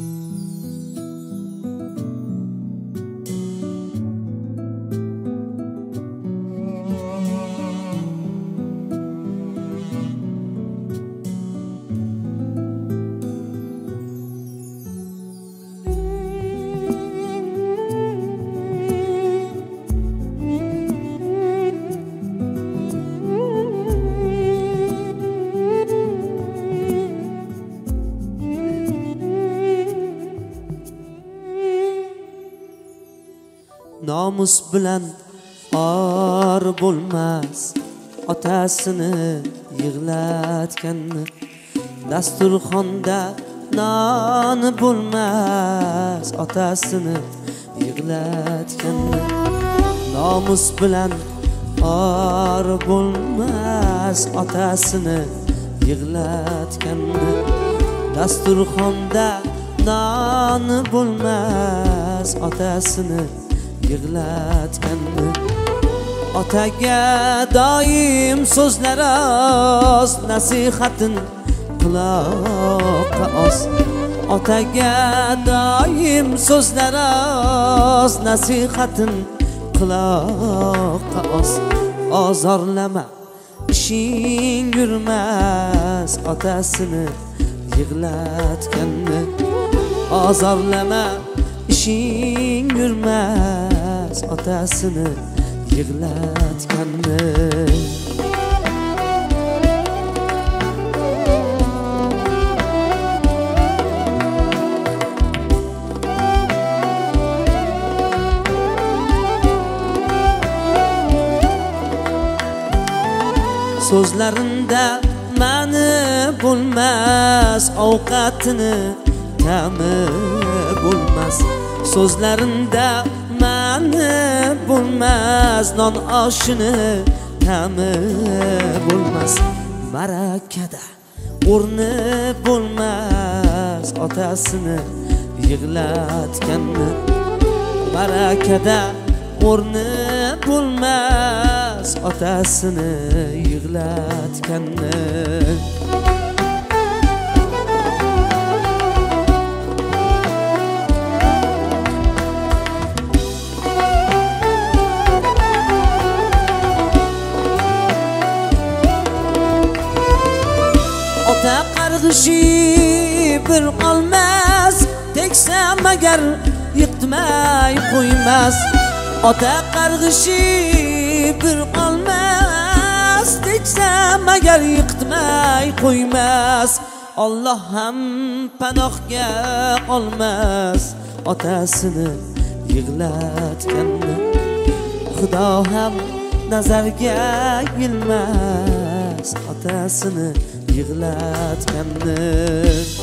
Música nomus bilan or bo'lmas. Otasini yig'latganni dasturxonda non bo'lmas. Otasini yig'latganni nomus bilan or bo'lmas. Otasini yig'latganni dasturxonda non bo'lmas. Otasini yig'latgandi. Otaga doim so'zlar oz nasihatin quloqqa oz. Otaga doim so'zlar oz nasihatin quloqqa oz. Ozorlama ishing yurmas otasini yig'latganni ozorlama ishing yurmas. Otasini yig'latganni so'zlarinda ma'ni bo'lmas ovqatini ta'mi bo'lmas. So'zlarinda bo'lmas non oshini ta'mi bo'lmas. Ma'rakada o'rni bo'lmas otasini yig'latganni ma'rakada o'rni bo'lmas otasini yig'latganni ota bir qolmas. Tegsam agar yiqitmay qo'ymas. Ota qarg'ishi bir qolmas. Tegsam agar yiqitmay qo'ymas. Alloh ham panohga qolmas otasini yig'latganda xudo ham nazarga ilmas otasini yig'latgandir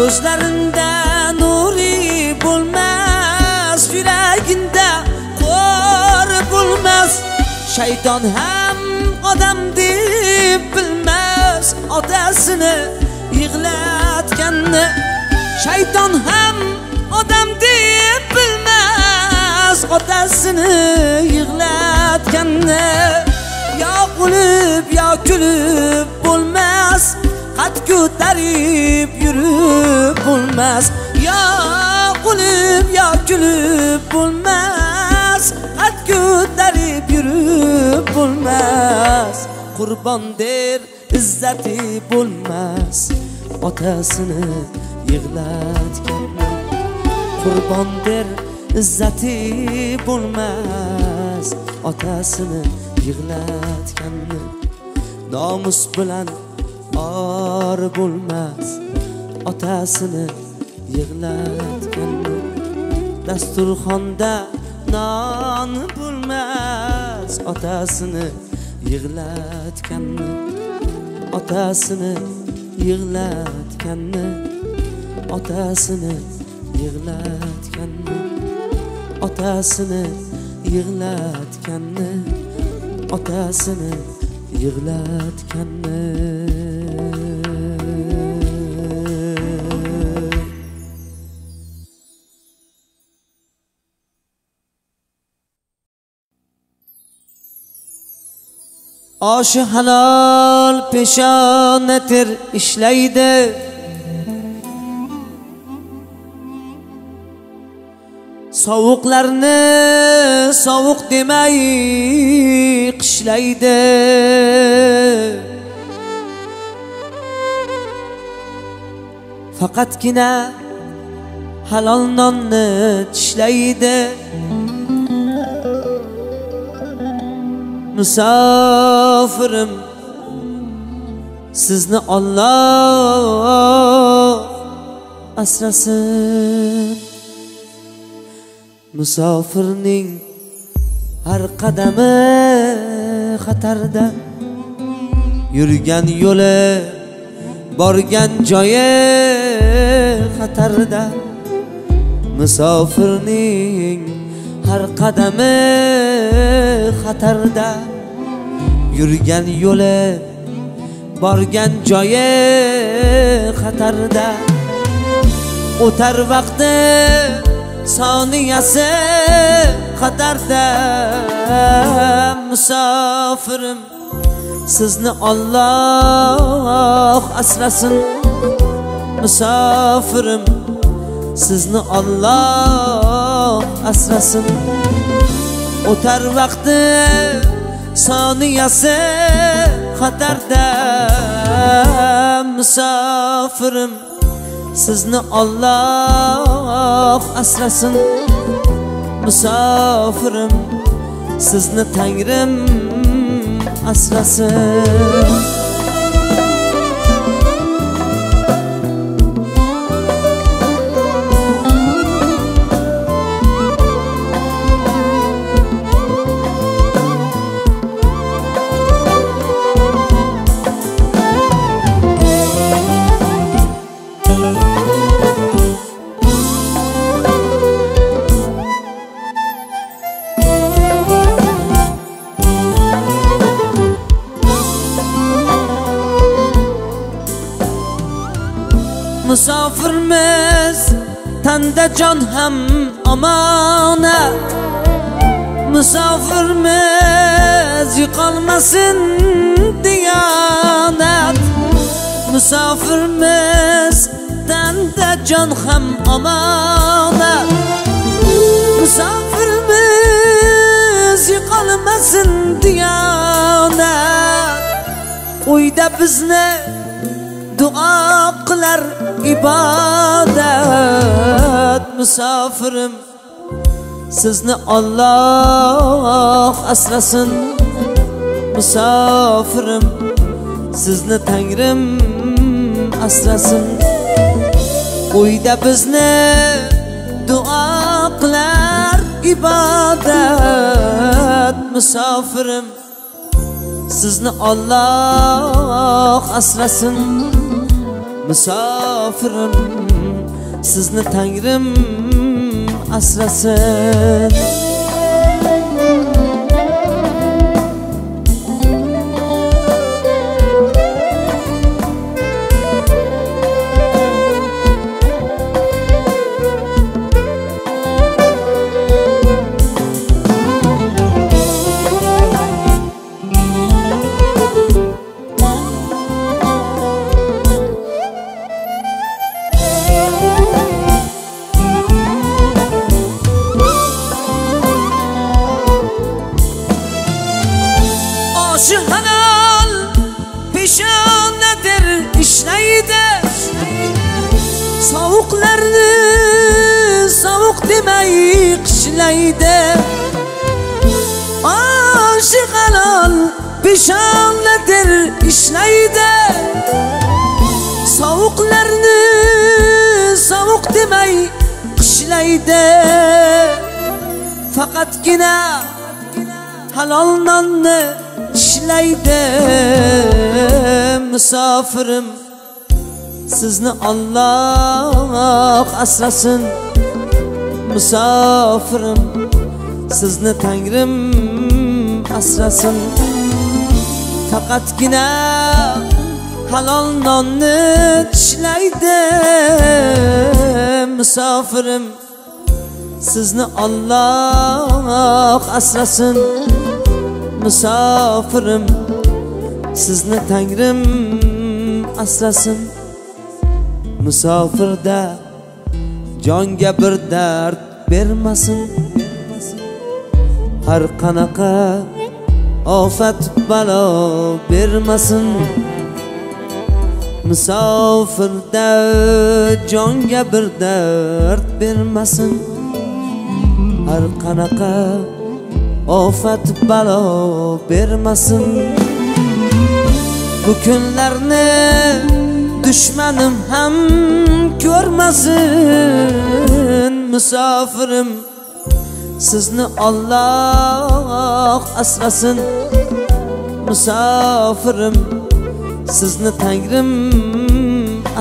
ko'zlarinda nuri bo'lmas yuragingda qor bo'lmas shayton ham odam deb bilmas otasini yig'latganni shayton ham odam deb bilmas otasini yig'latganni yo o'lib yo kulib bo'lmas qad ko'tarib yurib bo'lmas yo qulib yo kulib bo'lmas. Qad ko'tarib yurib bo'lmas qurbon der izzati bo'lmas. Otasini yig'latganni qurbon der izzati bo'lmas. Otasini yig'latganni nomus bilan or bo'lmas otasini yig'latganni dasturxonda non bo'lmas otasini yig'latganni otasini yig'latganni otasini yig'latganni otasini yig'latganni otasini yig'latganni oshi halol peshona ter ishlaydi. Sovuqlarni sovuq demay qishlaydi. Faqatgina halol nonni tishlaydi. Musofirim sizni Alloh asrasin. Musofirning har qadami xatarda yurgan yo'li borgan joyi xatarda. Musofirning har qadami xatarda? Yurgan yo'li borgan joyi xatarda. O'tar vaqti soniyasi xatarda. Musofirim sizni Alloh asrasin. Musofirim sizni Alloh asrasin. O'tar vaqti soniyasi xatarda. Musofirim sizni Alloh asrasin. Musofirim sizni tangrim asrasin. Sende can hem amana Misafirimiz yıkanmasın diyanet. Misafirimiz Sende can hem amana Misafirimiz yıkanmasın diyanet. Uyda biz ne duo qilar ibodat. Musofirim sizni Alloh asrasin. Musofirim sizni tangrim asrasin. Uyda bizni duo qilar ibodat. Musofirim sizni Alloh asrasin. Musofirim sizni tangrim asrasin. عيده عاشق الان pişan işleyde Savuklarını savuk demey kışleyde Fakat yine halal nanını işleyde Misafirim sizni Allah ah, asrasın. Musofirim sizni tangrim asrasin. Faqatgina halol nonni tishlaydi musofirim sizni Alloh asrasin. Musofirim sizni tangrim asrasin. Musofirda jonga bir dard bermasin har qanaqa ofat balo bermasin musofirda jonga bir dard bermasin har qanaqa ofat balo bermasin bu kunlarni dushmanim ham ko'rmasin musofirim sizni Alloh asrasin musofirim sizni tangrim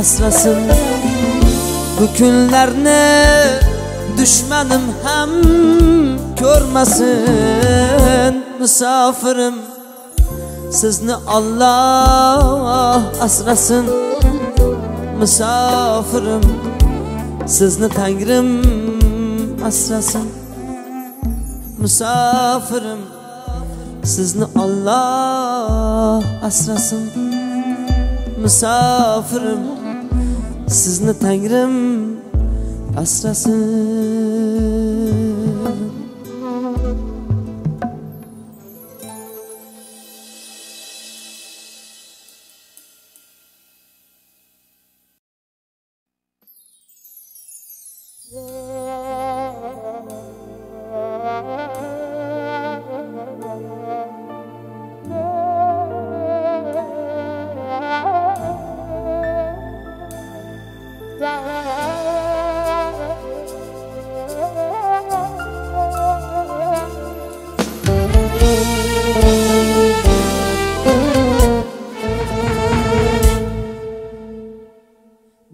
asrasin bu kunlarni dushmanim ham ko'rmasin musofirim sizni Alloh asrasin musofirim sizni tangrim asrasin. Musofirim sizni Alloh asrasin. Musofirim sizni tangrim asrasin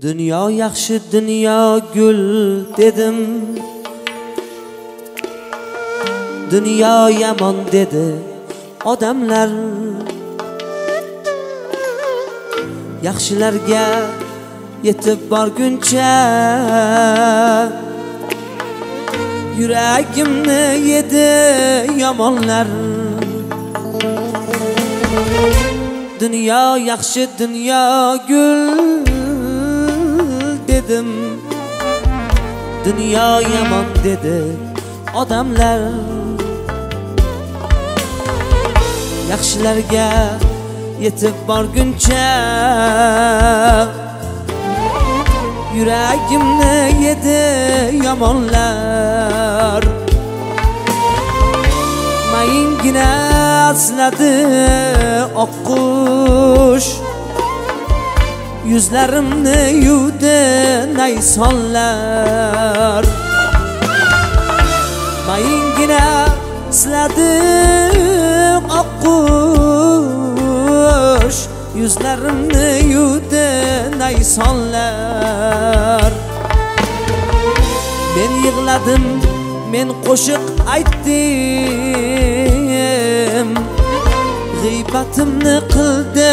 dunyo yaxshi dunyo gul dedim. Dunyo yomon dedi odamlar yaxshilarga yetib borguncha yuragimni yedi yomonlar dunyo yaxshi dunyo gul dedim. Dunyo yomon dedi odamlar. Yaxshilarga yetib borguncha yuragimni yedi yomonlar. Mayingina asladi oqqush yuzlarimni yuvdi naysonlar mayingina siladi oqqush yuzlarimni yuvdi naysonlar men yig'ladim men qo'shiq aytdim g'iybatimni qildi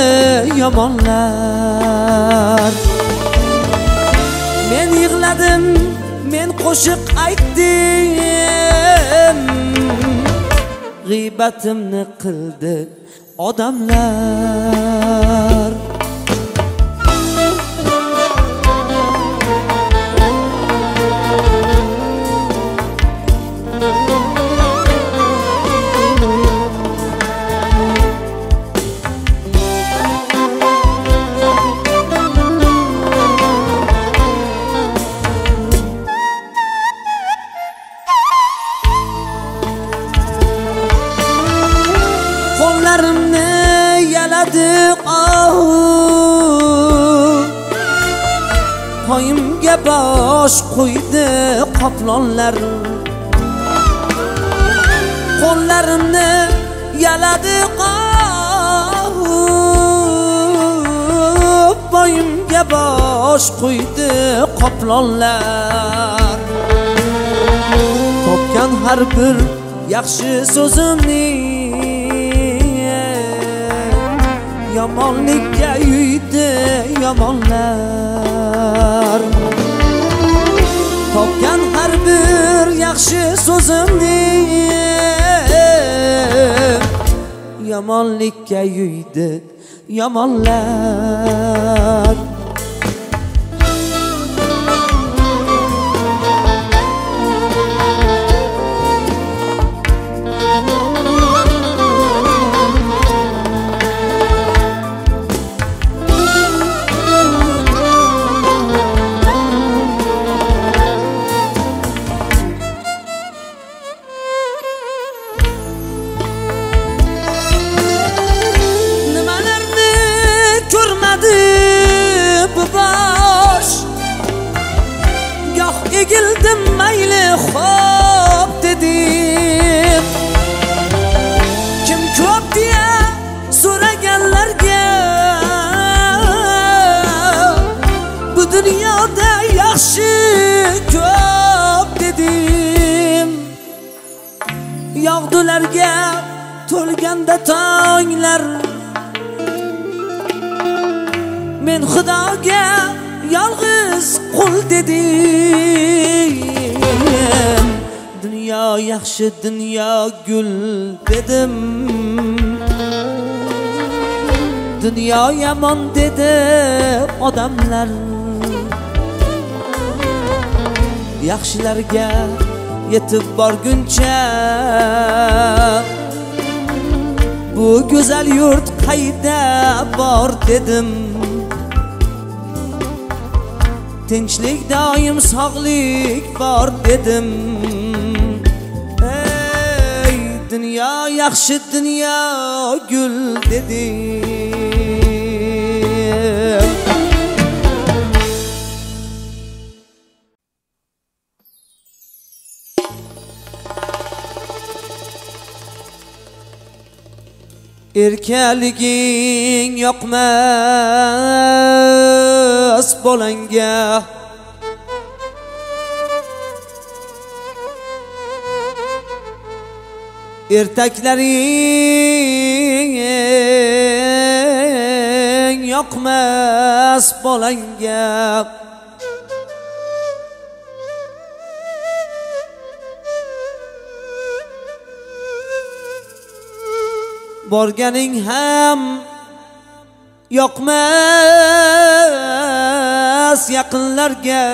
yomonlar. Men yig'ladim men qo'shiq aytdim. G'iybatimni qildi odamlar. Nonlar qo'llarimni yaladi qop boyimga bosh qo'ydi qoplonlar. Topgan har bir yaxshi so'zimni yomonlikka yuydi yomonlar. Topgan bir yaxshi so'zimni yomonlikka uydi yomonlar. Bu dunyoda yaxshi ko'p dedim yog'dularga to'lganda tonglar men xudoga yolg'iz qul dedim. Dunyo yaxshi dunyo gul dedim. Dunyo yomon dedi odamlar yaxshilarga yetib borguncha bu go'zal yurt qayda bor dedim. Tinchlik doim sog'lik bor dedim. Ey dunyo yaxshi dunyo gul dedim erkaliging yoqmas bolangga ertaklaring yoqmas bolangga borganing ham yoqmas yaqinlarga.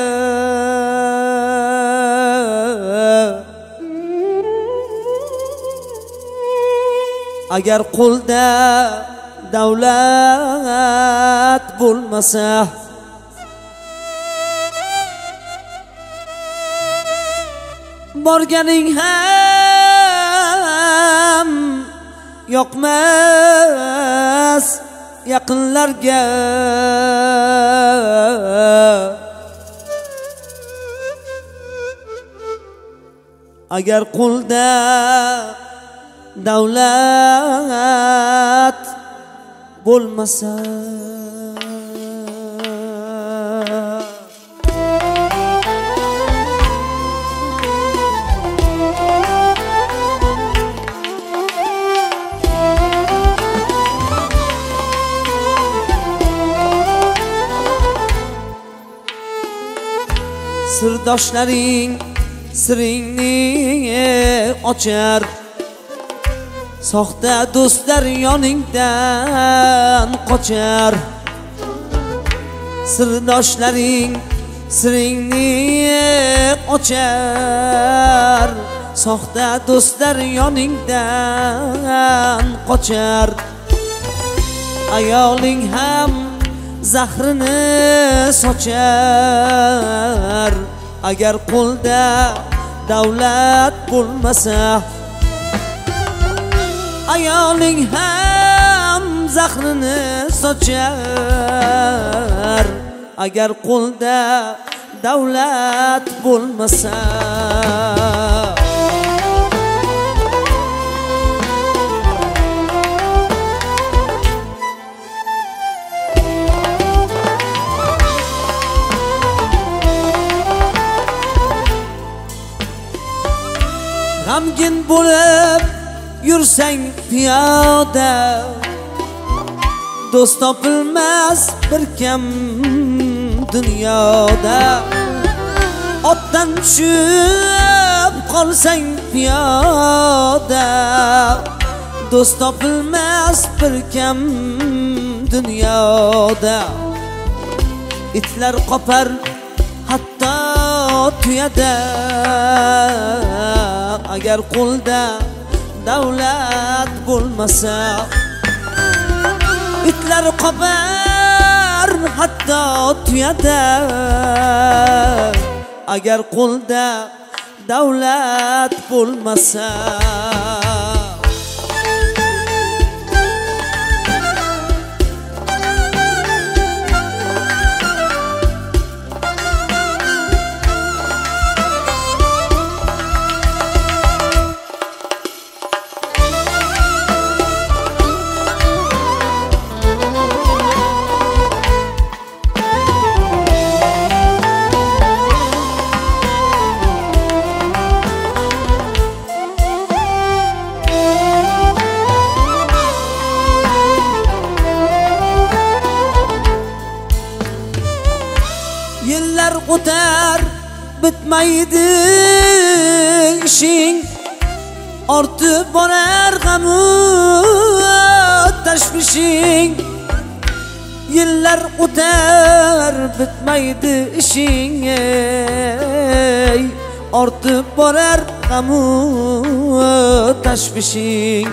Agar qo'lda davlat bo'lmasa borganing ham yoqmas yaqinlarga agar qo'lda davlat bo'lmasa sirdoshlaring siringni ochar. Soxta do'stlar yoningdan qochar. Sirdoshlaring siringni ochar. Soxta do'stlar yoningdan qochar. Ayoling ham zahrini sochar. Agar qo'lda davlat bo'lmasa ayoling ham zahrini sochar. Agar qo'lda davlat bo'lmasa qilib yursang piyoda. Do'st topilmas bir kam dunyoda. Otdan tushib qolsang piyoda. Do'st topilmas bir kam dunyoda. Itlar qopar hatto tuyada agar qo'lda davlat bo'lmasa itlar qopar hatto tuyada agar qo'lda davlat bo'lmasa bitmaydi ishing ortib borar g'amu tashvishing yillar o'tar bitmaydi ishing ey. Ortib borar g'amu tashvishing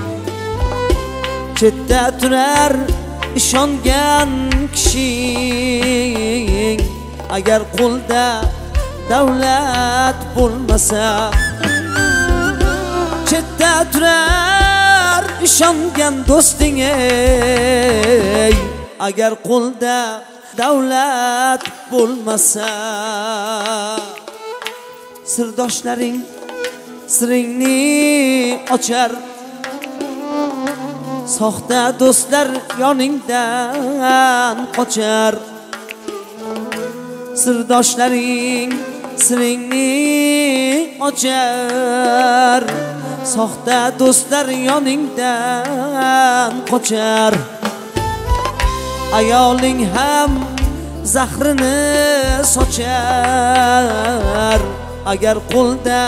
chetda turar ishongan kishing. Agar qo'lda davlat bo'lmasa chetda turar ishongan do'sting ey. Agar qo'lda davlat bo'lmasa sirdoshlaring siringni ochar. Soxta do'stlar yoningdan qochar. Sirdoshlaring siringni ochar soxta do'stlar yoningdan qochar. Ayoling ham zahrini sochar. Agar qo'lda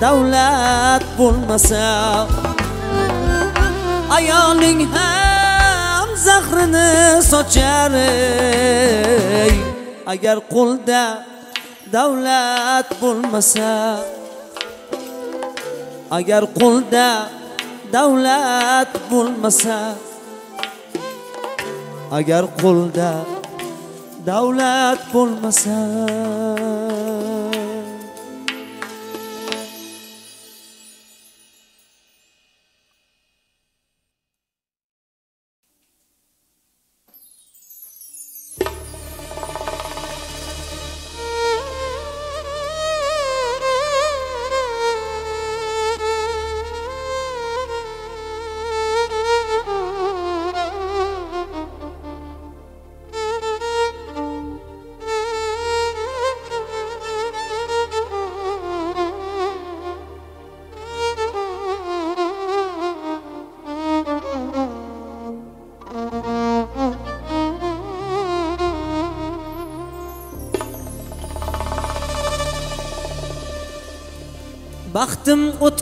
davlat bo'lmasa ayoling ham zahrini sochar agar qo'lda davlat bo'lmasa agar qo'lda davlat bo'lmasa agar qo'lda davlat bo'lmasa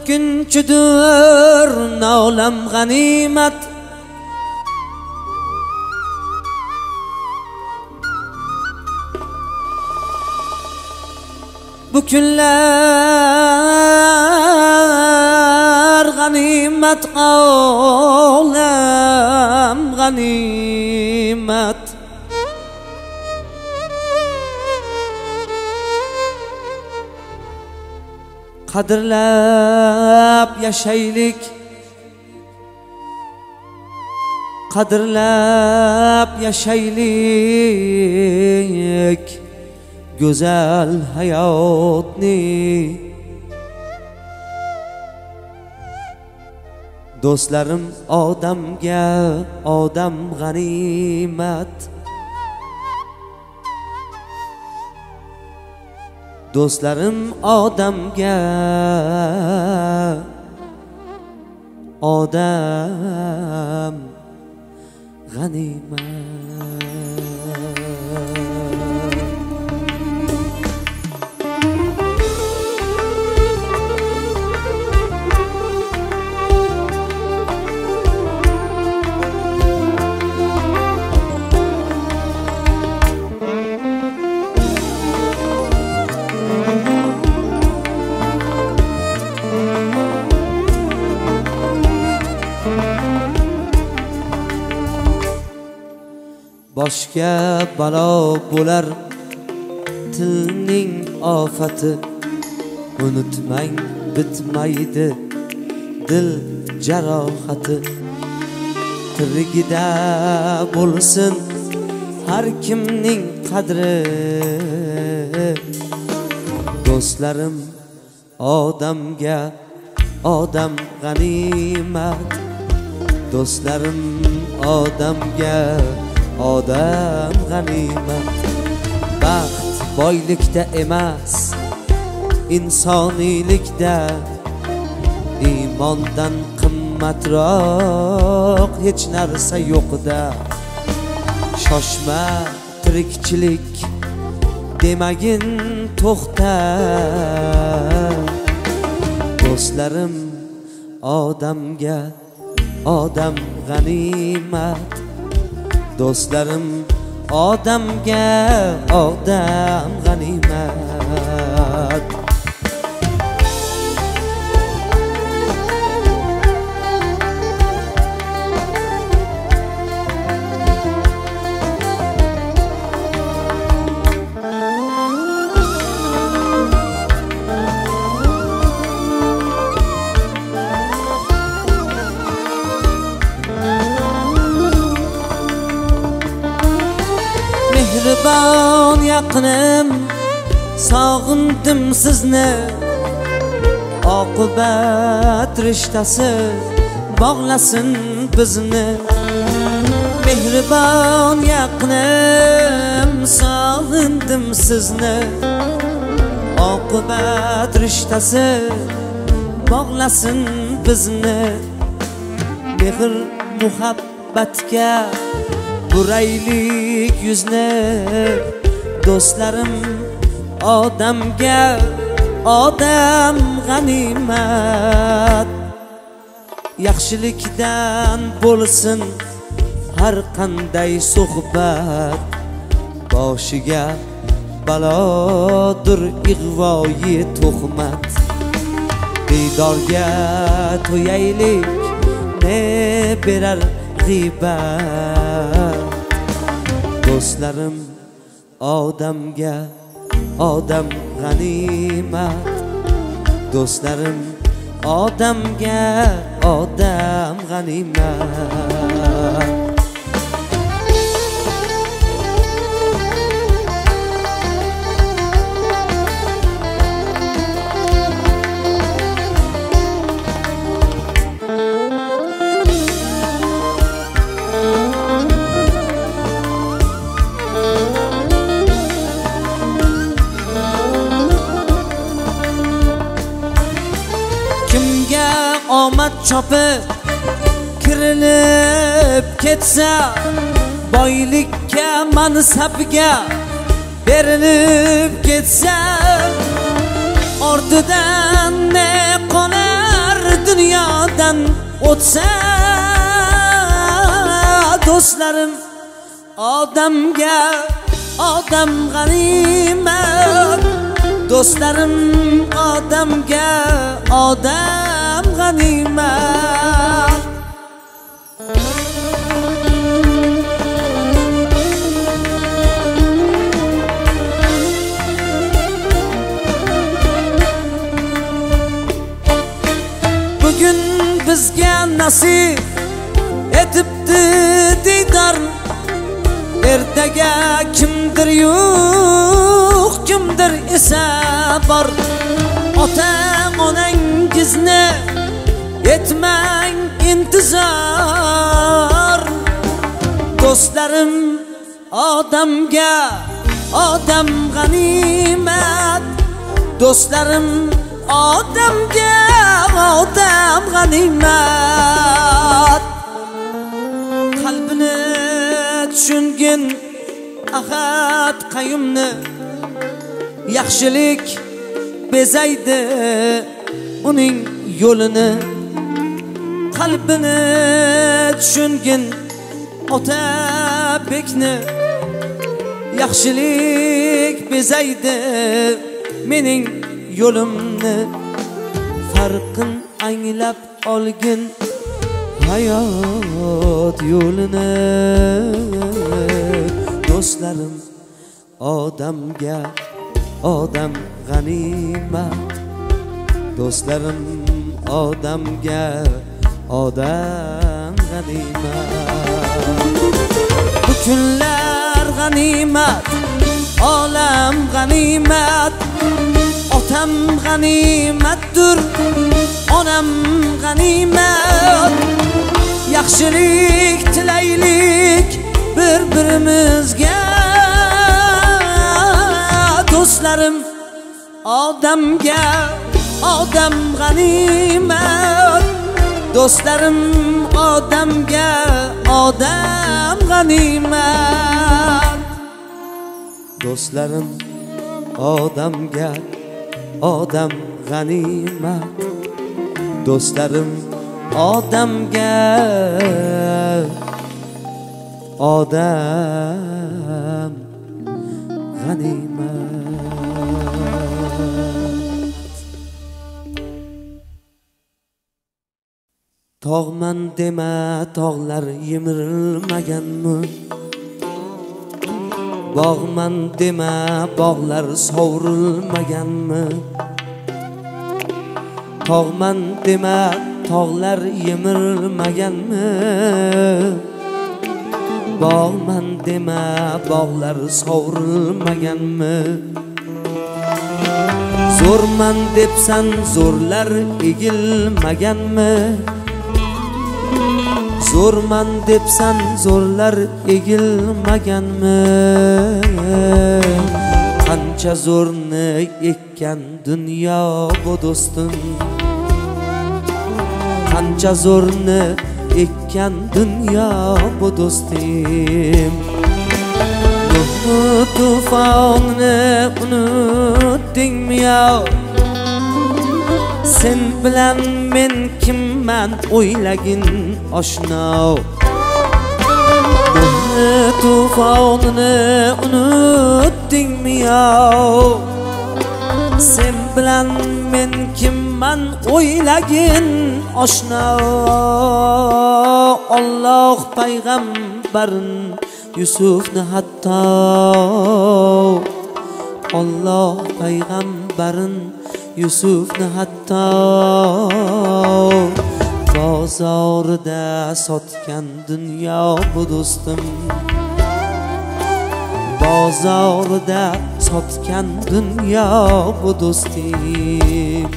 o'tkinchidir nolam g'animat bu kunlar g'animat olam g'animat qadrlab yashaylik. Qadrlab yashaylik. Go'zal hayotni. Do'stlarim odamga odam g'animat. do'stlarim odamga odam g'animat. Boshga balo bo'lar. Tilning ofati unutmang bitmaydi. Dil jarohati tirigida bo'lsin har kimning qadri. Do'stlarim odamga odam g'animat. Do'stlarim odamga odam g'animat baxt boylikda emas insoniylikda iymondan qimmatroq hech narsa yo'qda. Shoshma tirikchilik demagin to'xta. Do'stlarim odamga odam g'animat do'stlarim odamga odam g'animat. Mehribon yaqinim sog'indim sizni. Oqibat rishtasi bog'lasin bizni. Mehribon yaqinim sog'indim sizni. Oqibat rishtasi bog'lasin bizni. Mehr muhabbatga buraylik yuzni do'stlarim odamga odam g'animat. Yaxshilikdan bo'lsin har qanday suhbat. Boshiga balodir ig'voyi tuhmat. Diydorga to'yaylik ne berar g'iybat. Do'stlarim odamga odam g'animat. Do'stlarim odamga odam g'animat. Chopib kirinib ketsa boylikka mansabga berilib ketsa ortidan ne qolar dunyodan o'tsa do'stlarim odamga odam g'animat do'stlarim odamga odam g'animat bugun bizga nasib etibdi diydor ertaga kimdir yo'q kimdir esa bor ota onangizni etmang intizor. Do'stlarim odamga odam g'animat. Do'stlarim odamga odam g'animat. Qalbini tushungin ahad qayumni yaxshilik bezaydi uning yo'lini. Qalbini tushungin ota bekni yaxshilik bezaydi mening yo'limni. Farqin anglab olgin hayot yo'lini. Do'stlarim odamga odam g'animat. Do'stlarim odamga odam g'animat. Bu kunlar g'animat olam g'animat otam g'animatdir onam g'animat. Yaxshilik tilaylik bir birimizga do'stlarim odamga odam g'animat. Do'stlarim odamga odam g'animat. Do'stlarim odamga odam g'animat. Do'stlarim odamga odam g'animat. Tog'man dema tog'lar yemirilmaganmi? Bog'man dema bog'lar sovurilmaganmi tog'man dema tog'lar yemirilmaganmi? Bog'man dema bog'lar sovurilmaganmi zo'rman debsan zo'rlar egilmaganmi? Zo'rman debsan zo'rlar egilmaganmi? Qancha zo'rni ekkan dunyo bu do'stim? Qancha zo'rni ekkan dunyo bu do'stim? Nuhni tufonni unutdingmi yo? Sen bilan men kimman o'ylagin oshno. Nuhni tufonini unutdingmi yo sen bilan men kimman o'ylagin oshno? Alloh payg'ambarin Yusufni hatto. Alloh payg'ambarin Yusufni hatto bozorida sotgan dunyo bu do'stim bozorida sotgan dunyo bu do'stim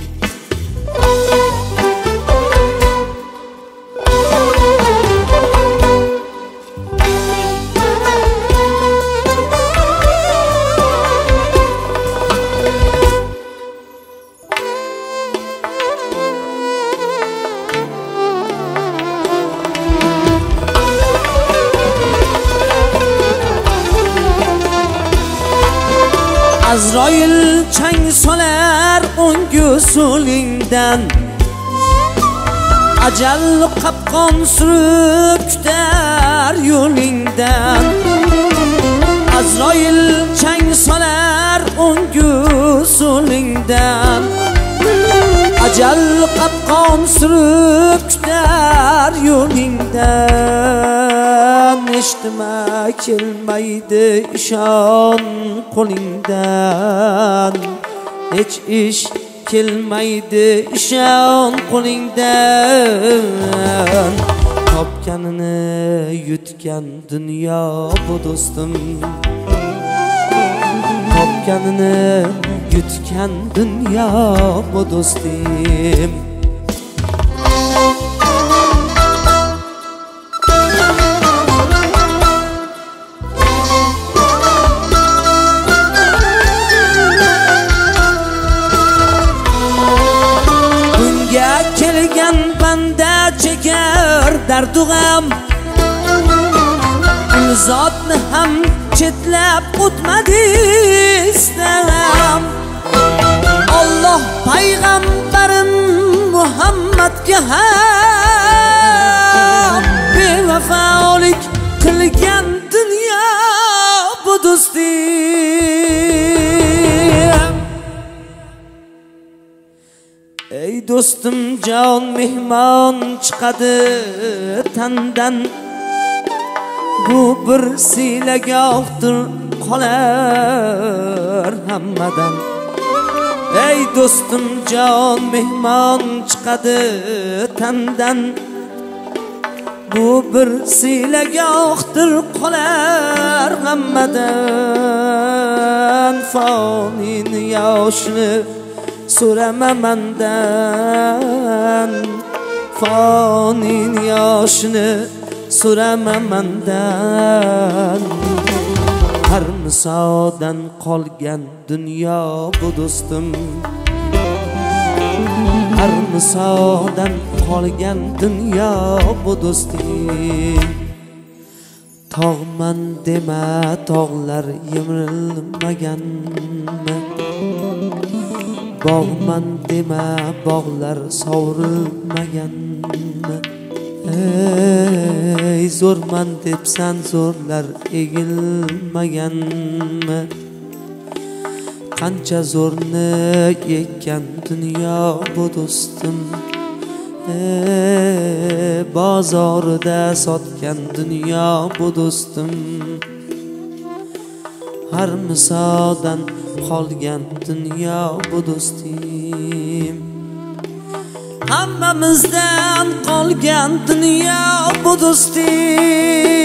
chang solar o'ngu so'lingdan. Ajal qapqon surib kutar yo'lingdan. Azroil chang solar o'ngu so'lingdan. Ajal qapqon surib kutar yo'lingdan. Eshitma kelmaydi ishon qo'lingdan Hech ish kelmaydi ishon qo'lingdan Topganini yutgan dunyo bu do'stim Topganini yutgan dunyo bu do'stim kelgan banda dardu g'am gulzodni ham chetlab o'tmadingizdan Alloh payg'ambarim Muhammadga ham bevafolik qilgan dunyo bu do'sting do'stim jon mehmon chiqadi tandan. Bu bir siylagohdir qolar hammadan. Ey do'stim jon mehmon chiqadi tandan. Bu bir siylagohdir qolar hammadan. Fonini yoshni so'rama mandan fonin yoshini so'rama mandan har misodan qolgan dunyo bu do'stim. Har misodan qolgan dunyo bu do'stim. Tog'man dema tog'lar yemirilmaganmi? Bog'man dema bog'lar sovrilmaganmi ey zo'rman debsan zo'rlar egilmaganmi qancha zo'rni ekkan dunyo bu do'stim. Bozorida sotgan dunyo bu do'stim. Har misodan qolgan dunyo bu do'stim. Hammamizdan qolgan dunyo bu do'stim.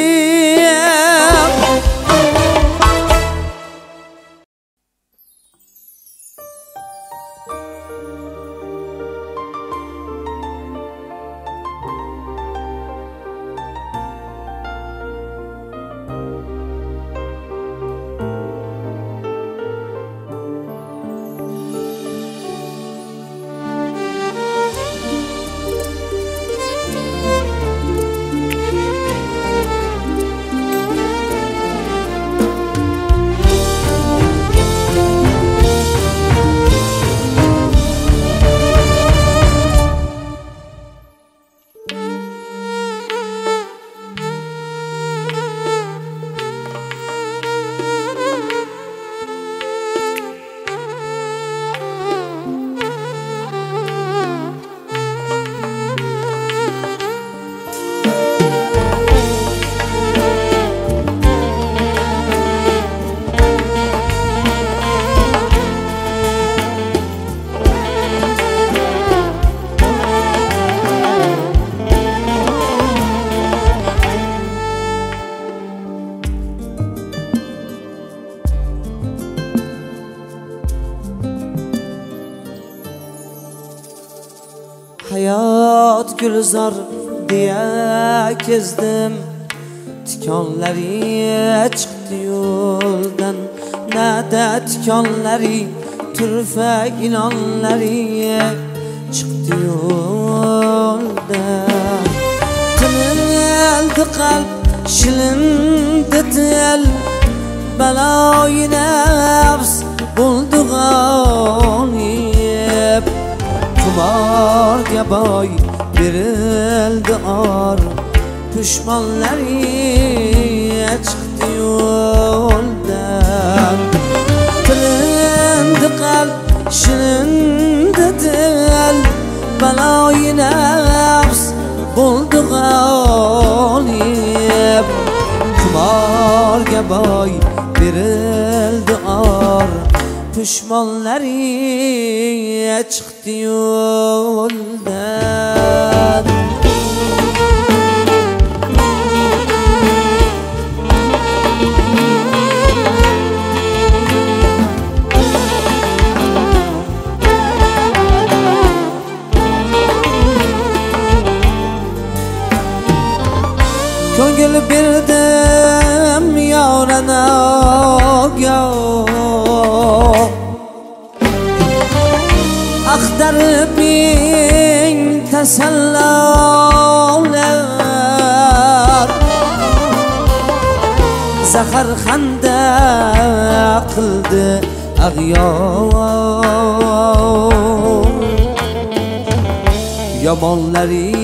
Gulzor deya kezdim. Tikonlari chiqdi yo'ldan. Nada tikonlari turfa ilonlari chiqdi yo'ldan. Tinildi qalb shilindi til. Baloyi nafs bo'ldi g'olib tumorga boy Birildi or Pişmanlar çıktı yoldan. Kırıldı kalp Şilindi dil Balayı nefs Buldu galip Kumarga boy Birildi or Pişmanlar çıktı yoldan. bildim yarana yar Aktarıp bin ah tesellalar. Zahar handa kıldı ağyar Yamanları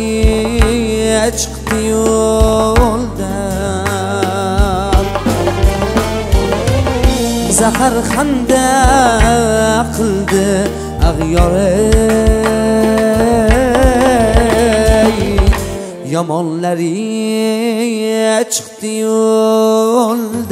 çıktı yol. Har xanda qildi ag'yori. Yomonlari chiqdi yo'ldan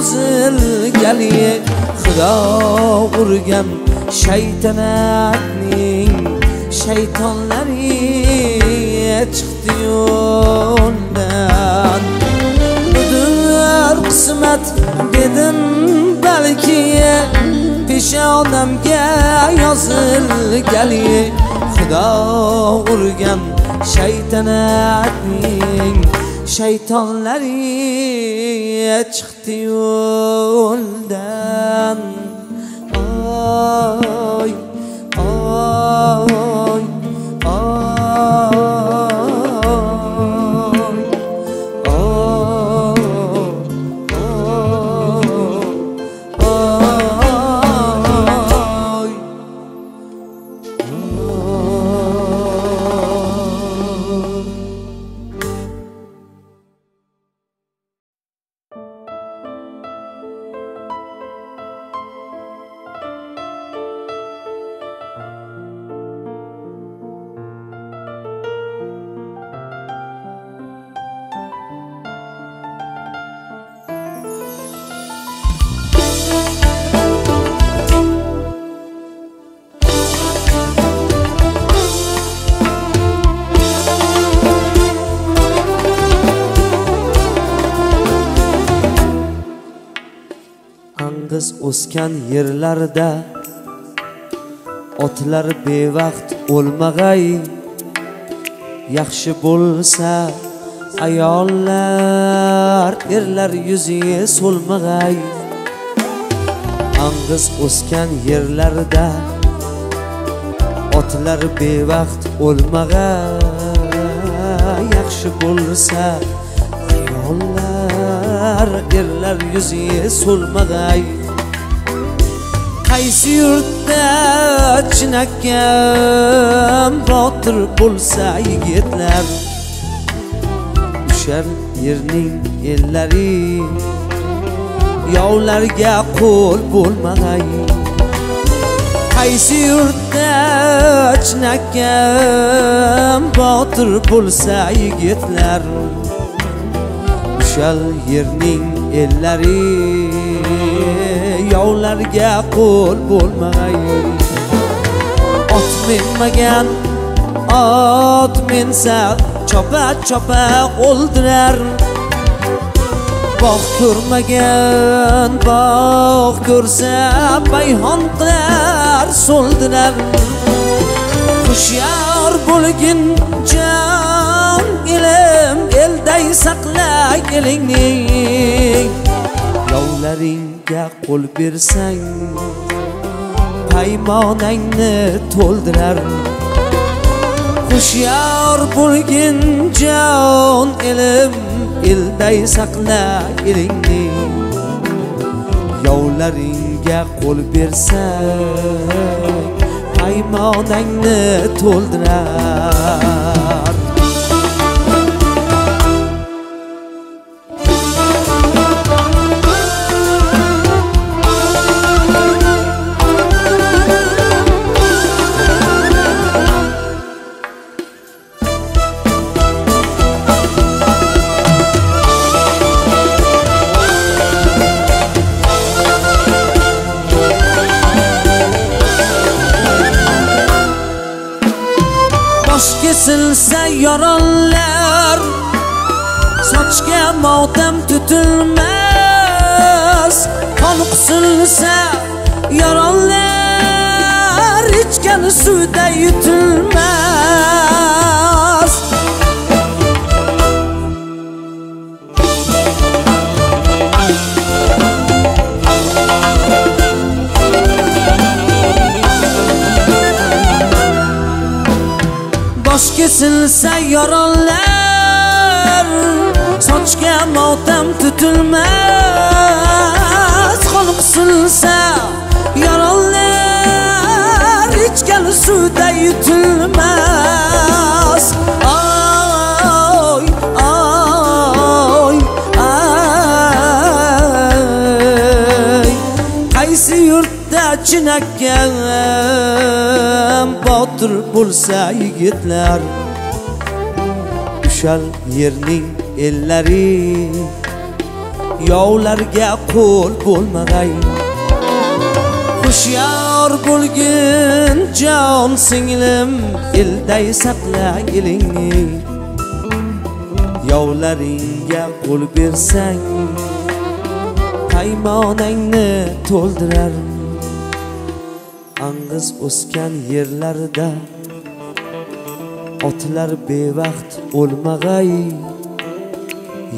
yozilgali xudo urgan shaytanatning shaytonlari chiqdi yo'ldan budur qismat dedim balki peshonamga yozilgali xudo urgan shaytanatning shaytonlari ಶಕ್ತಿಯೋ o'sgan yerlarda otlar bevaqt o'lmag'ay. Yaxshi bo'lsa ayollar erlar yuziga so'lmag'ay. Angiz o'sgan yerlarda otlar bevaqt o'lmag'ay. Yaxshi bo'lsa ayollar erlar yuziga so'lmag'ay. Qaysi yurtda chinakam botir bo'lsa yigitlar? O'sha yerning ellari yovlarga qo'l bo'lmag'ay. Qaysi yurtda chinakam botir bo'lsa yigitlar? O'shal yerning ellari yovlarga qo'l bo'lmay. Ot minmagan ot minsa chopa chopa o'ldirar. Bog' ko'rmagan bog' ko'rsa payhon qilar so'ldirar. Hushyor bo'lgin jon ilm elday saqla elingni yovlaringga qo'l bersang paymonangni to'ldirar. Hushyor bo'lgin jon ilm elday saqla elingni. Yovlaringga qo'l bersang paymonangni to'ldirar. odam tutilmas qoniqsinsa yoronlar ichgan suvda chinakam botir bo'lsa yigitlar. Ushal yerning ellari yovlarga qo'l bo'lmag'ay. Hushyor bo'lgin jon singlim elday saqla elingni. Yovlaringga qo'l bersang paymonangni to'ldirar. Angiz o'sgan yerlarda otlar bevaqt o'lmag'ay.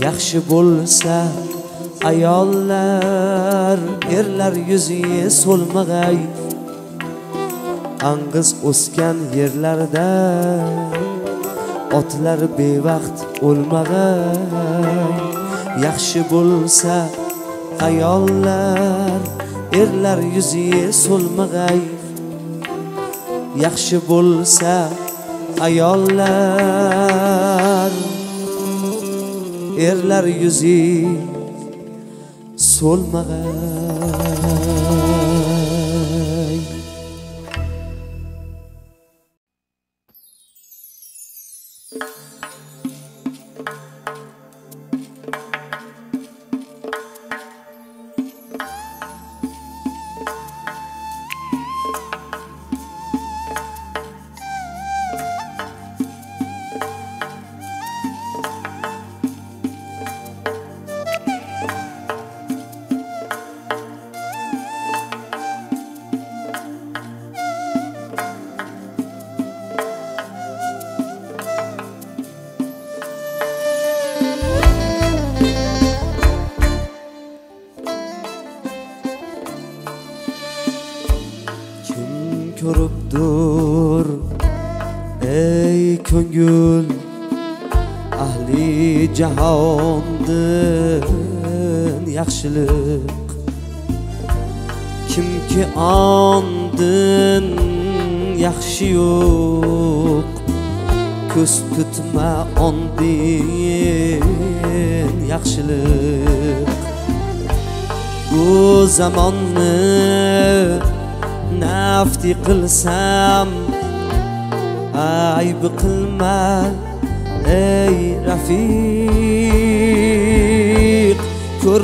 Yaxshi bo'lsa ayollar erlar yuziga so'lmag'ay. Angiz o'sgan yerlarda otlar bevaqt o'lmag'ay. Yaxshi bo'lsa ayollar erlar yuziga so'lmag'ay. Yaxshi bo'lsa ayollar erlar yuzi so'lmag'an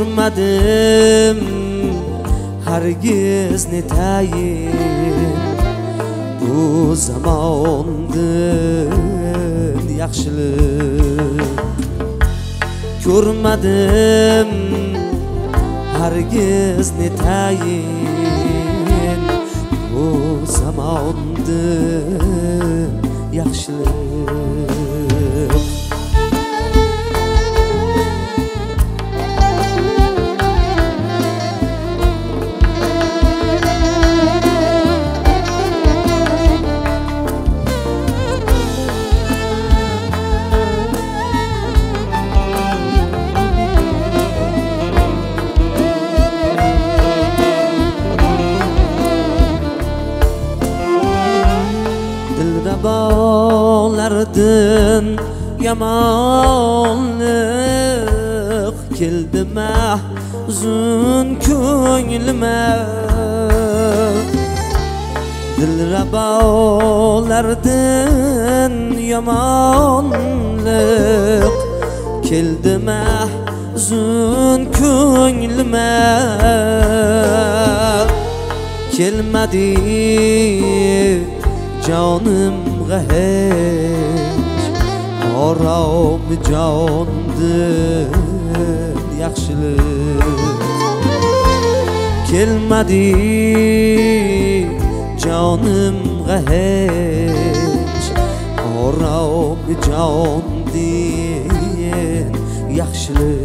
ko'rmadim hargiz netayin bu zamondin yaxshilik ko'rmadim hargiz netayin bu zamondin yaxshilik yomonlik keldi mahzun ko'nglima. Dilrabolardin yomonlik keldi mahzun ko'nglima. Kelmadi jonimga hech Qoravob javondin yaxshilik Kelmadi jonimga hech Qoravob javondin yaxshilik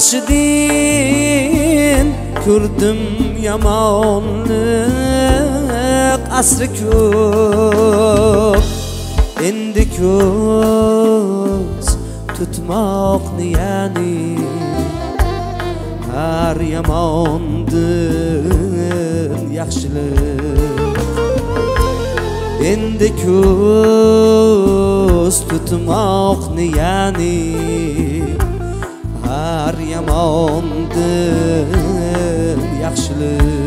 yaxshi din. Ko'rdim yomonlik asri ko'p. Endi ko'z tutmoqni ya'ni har yomondin yaxshilik. Endi ko'z tutmoqni ya'ni yamondir yaxshilik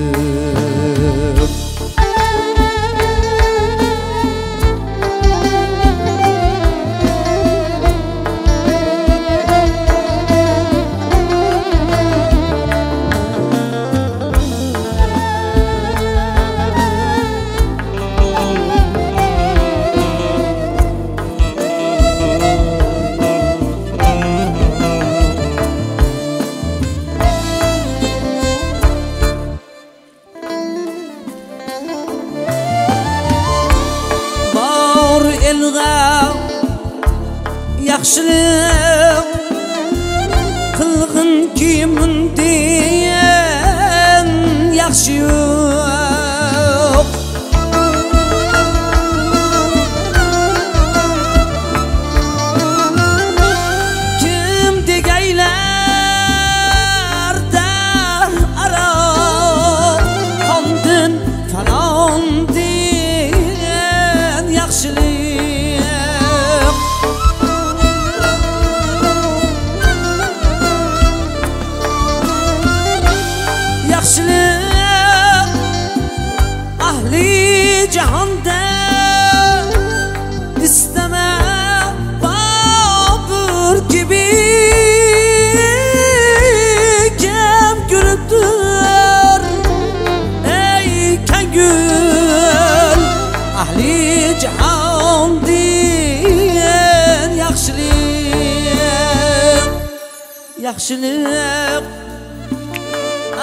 yaxshilik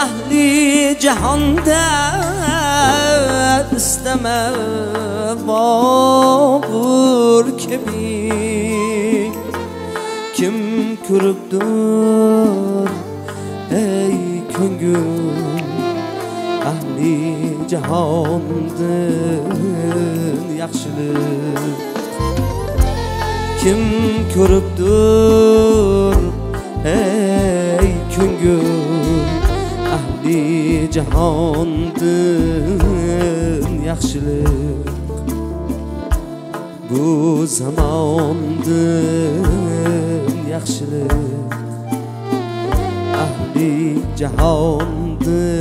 ahli jahonda istama bobur kabi kim ko'ribdir ey ko'ngil ahli jahondin yaxshilik kim ko'ribdir ey ko'ngil ahli jahondin yaxshilik bu zamondin yaxshilik ahli jahondin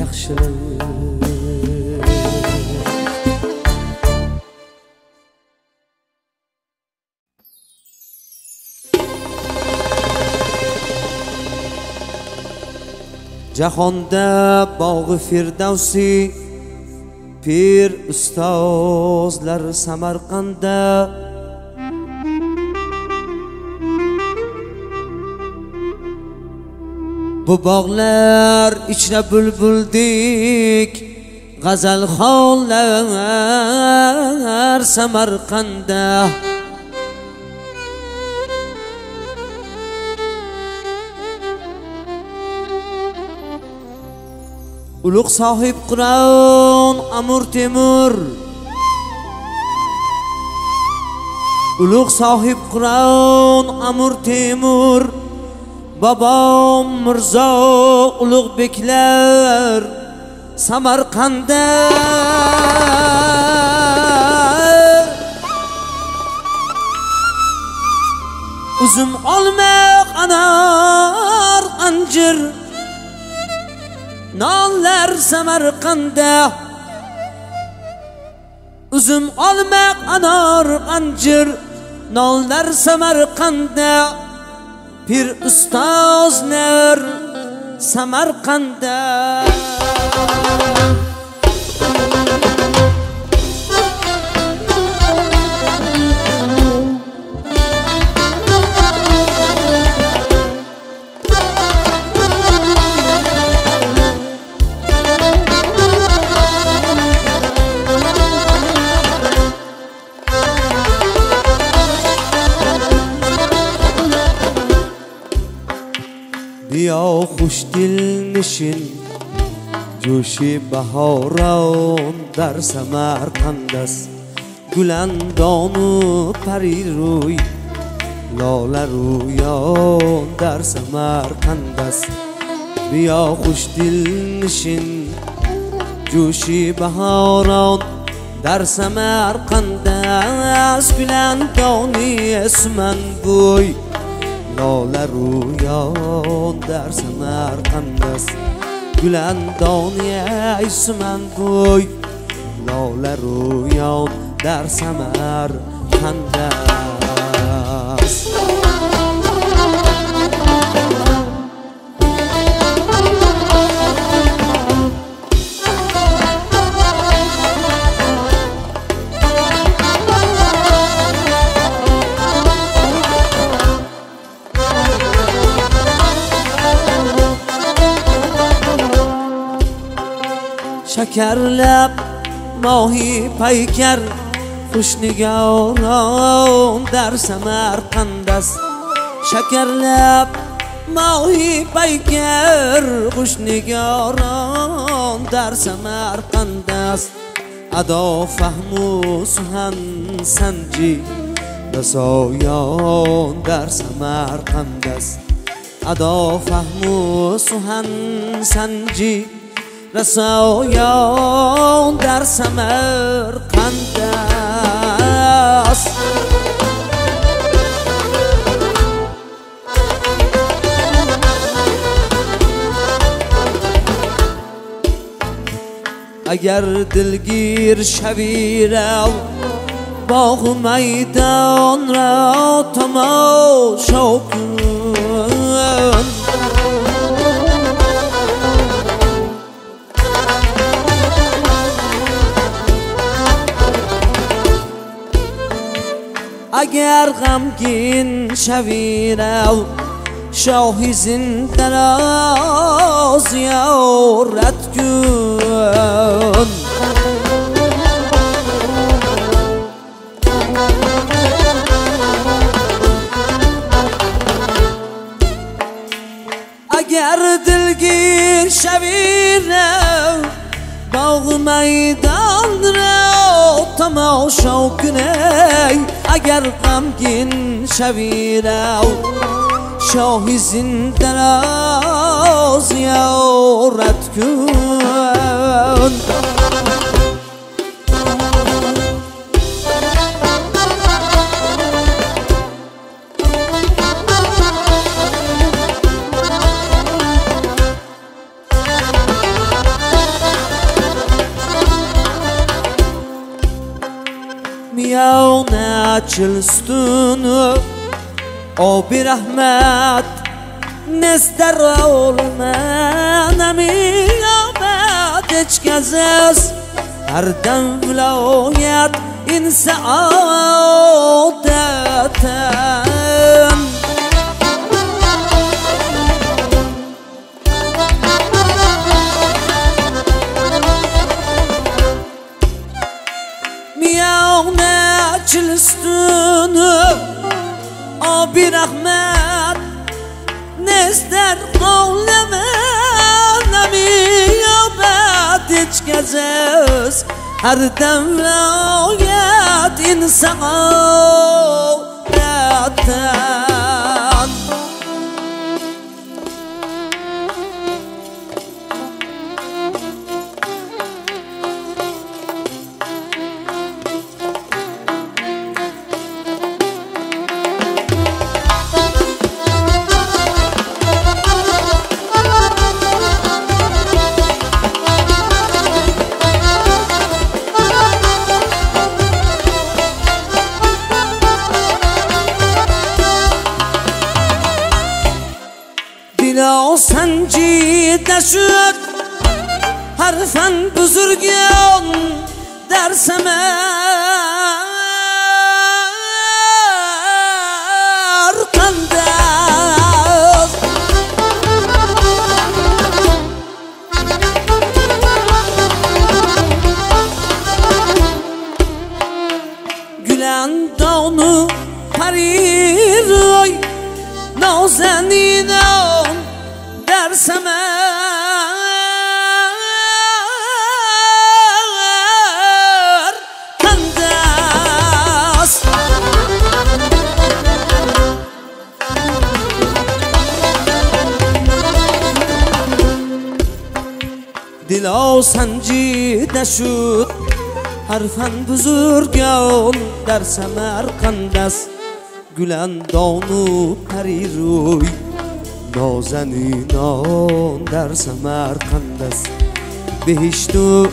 yaxshilik jahonda bog'i firdavsi pir ustozlar samarqandda. Bu bog'lar ichra bulbuldek g'azalxonlar samarqandda. Ulug' sohib qur'on amir temur. Ulug' sohib qur'on amir temur. Bobom mirzo ulug'beklar samarqandda. Uzum olmoq anor anjir nonlar samarqandda uzum olmoq anor anjir nonlar samarqandda pir ustozlar samarqandda بیا خوش دل نشین جوشی بهاران در سمرقند است گلندان و پری روی لاله رویان در سمرقند است بیا خوش دل نشین جوشی بهاران در سمرقند است گلندانی اسمن بوی lolaru yon dar g'ulan doniya isman qo'y. Lolaru yon dar samarqandas شکر لب ماهی پیکر خوشنگاران در سمرقند است. شکر لب ماهی پیکر خوشنگاران در سمرقند است. ادا فهم و سخن سنجی رسایان در سمرقند است. ادا فهم و سخن سنجی rasoyon dar samarqandas agar dilgir shavirav bog' maydon ra tomosha kun اگر غمگین شوی رو شاهی زنده را زیارت کن اگر دلگیر شوی رو باغ میدان را تماشا کنی اگر غمگین شوی رو شاهی زنده را زیارت کن میان چلستون آبی رحمت نستر من نمیابد هیچ کس از هر دم ولایت این سعادتم Çil üstünü Abi rahmet Ne ister kavleme Nemi yabet hiç gezez Her dem ve insana Yatet شد حرفا بزرگان در سمرقند دلا سنجیده شد حرفا بزرگان در سمرقند است گلندان و پری روی نازنینان در سمرقند است بهشت و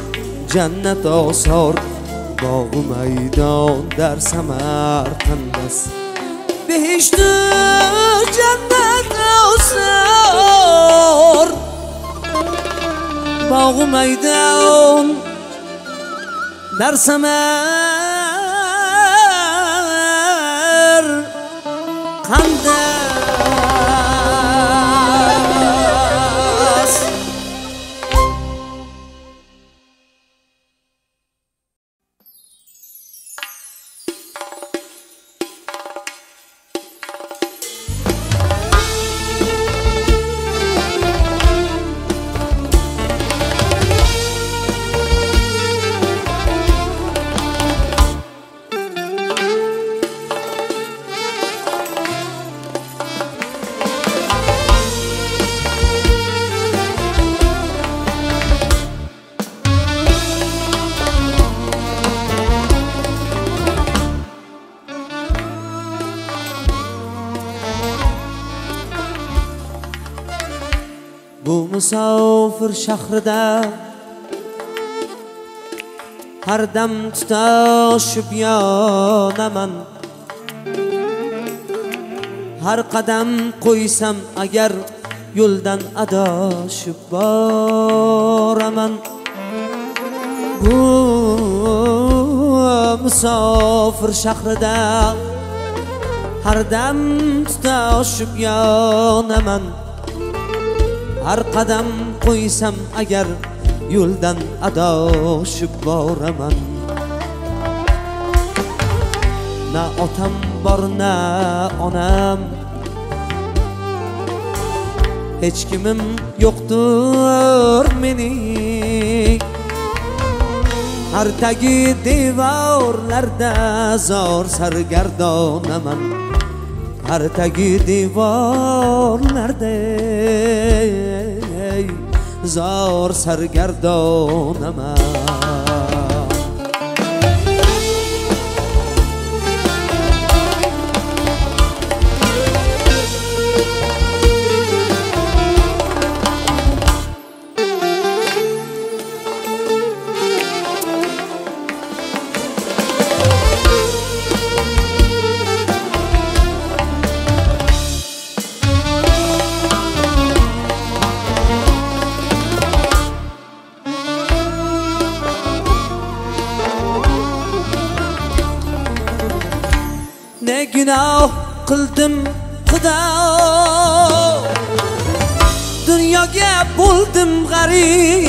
جنت آثار باغ و میدان در سمرقند است بهشت و جنت آثار باغ و میدان در سمر قند bu musofir shahrida har dam tutashib yonaman. Har qadam qo'ysam agar yo'ldan adashib boraman. Bu musofir shahrida har dam tutashib yonaman har qadam qo'ysam agar yo'ldan adoshib boraman na otam bor na onam. Hech kimim yo'qdir mening har tagi devorlarda zor sargardonaman هر تا گ دیوار نردی ز اور سرگردانم qildim xudo. Dunyoga bo'ldim g'arib.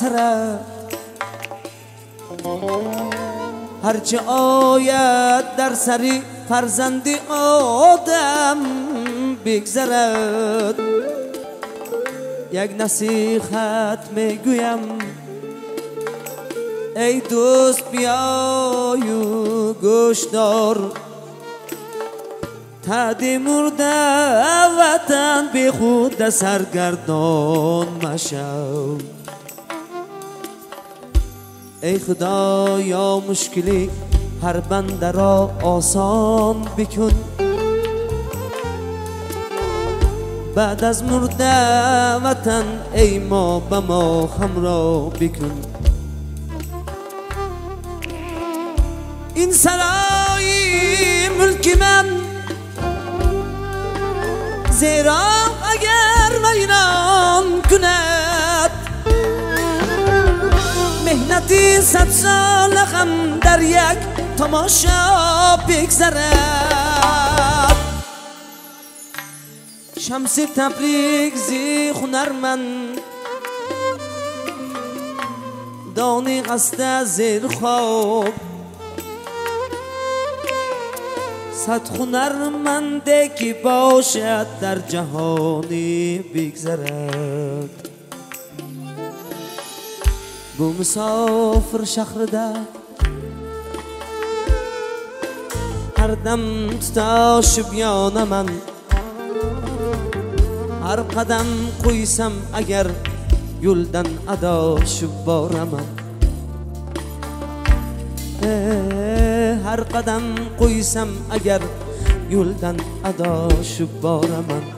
سرت. هرچی آید در سری فرزندی آدم بگذرد. یک نصیحت می‌گویم ای دوست بیای و گوش دار. تدی مرده وطن بی خود سرگردان مشو. ای خدایا مشکلی هر بنده را آسان بکن. بعد از مرده وطن ای ما به ما خم را بکن. این سرای ملک من زیرا مهنتی صد سال غم در یک تماشا بگذرد شمس تبریک زی هنرمند دانی قصد زیر خواب. صد هنرمنده که باشد در جهانی بگذرد bu musofir shahrida har dam tutoshib yonaman. Har qadam qo'ysam agar yo'ldan adoshib boraman. E, har qadam qo'ysam agar yo'ldan adoshib boraman.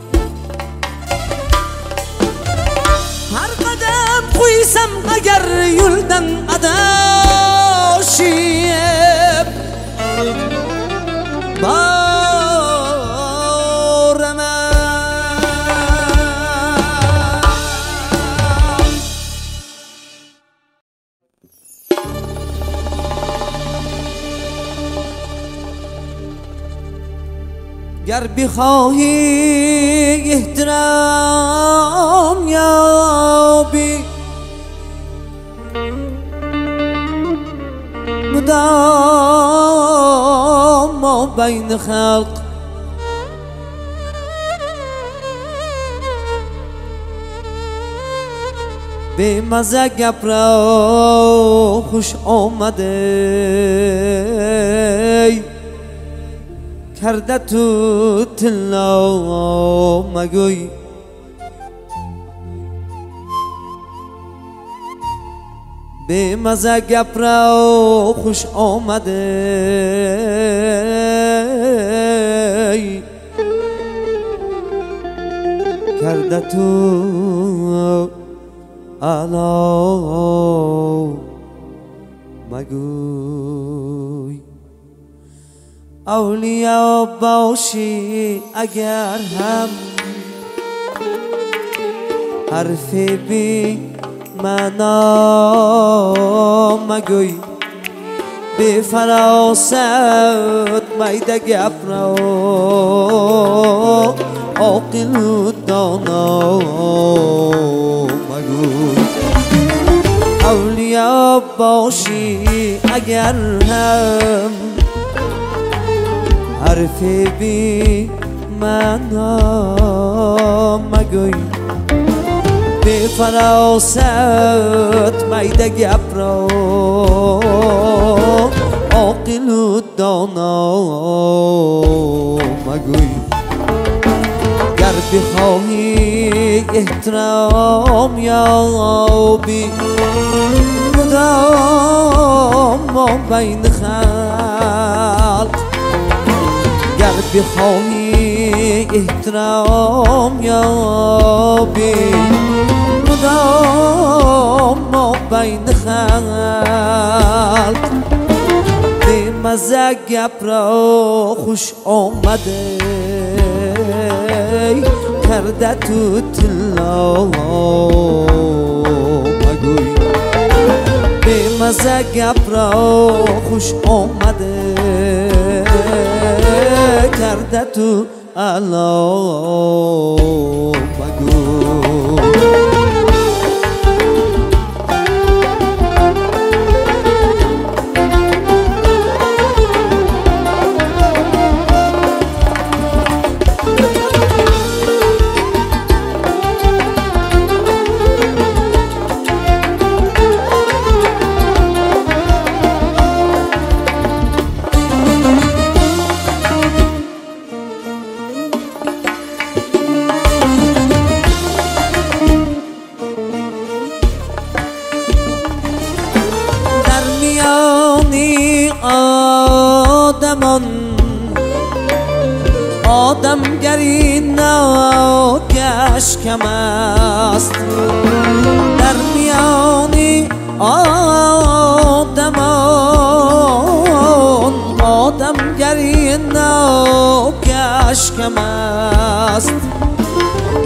دلم قویسم اگر یلدم اداشیم با گر بخواهی احترام یابی مدام ما بین خلق. به مزه گپ را خوش آمده. کرده تو تلا مگوی. به مزه گپ را خوش آمده. کرده تو الا مگوی. اولیا باشی اگر هم حرف بی منا مگوی. به فراست میده گفرا عاقل و دانا اولیا باشی اگر هم. حرف بی منا مگوی. به فراست میده گفرا عاقل و دانا مگوی. گر بخواهی احترام یابی. مدام ما بین خلق بخواهی احترام یابی. مدام ما بین خلق به مزه را خوش آمده. کرده تو تلا مگوی مزه گپ خوش آمده کرده تو الا آدمگری ناگش کم است. در میانی آدمان آدمگری ناگش کم است.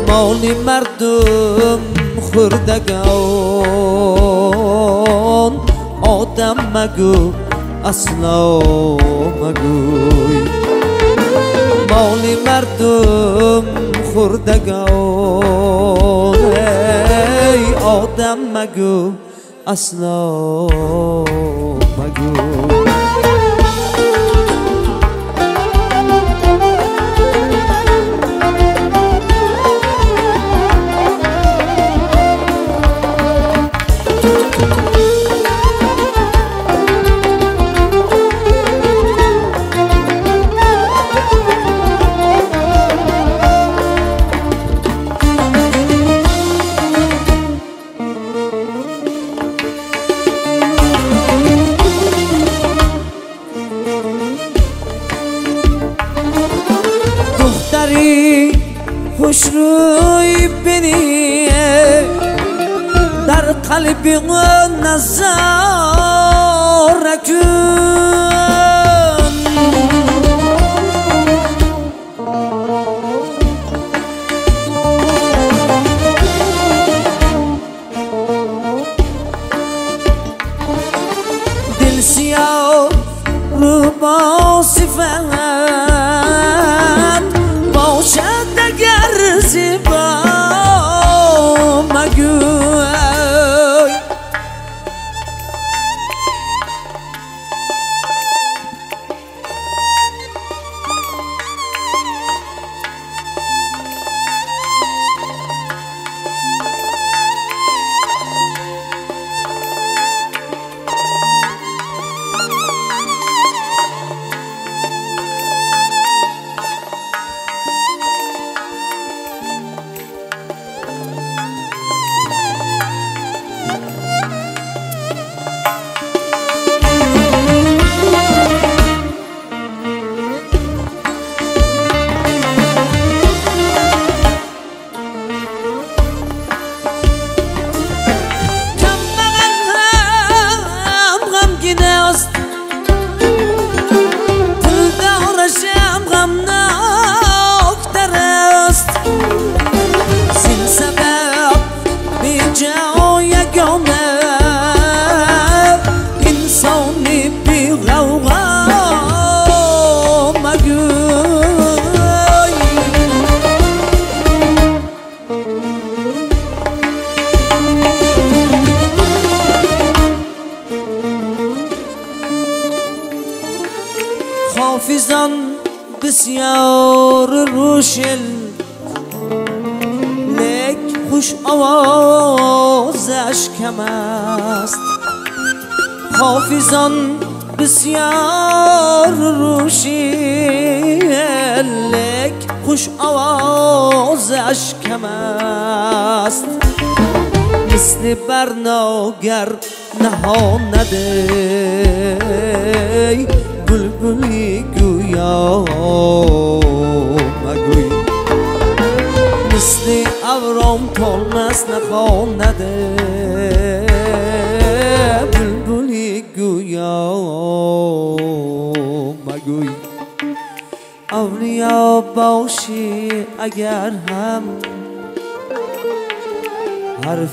مال مردم خوردگان آدم مگو اصلا مگوی. моли мардум хӯрдагон эй одам магӯ асно магӯ روی بینی در قلب نظر کن دل سیاه رو با صفت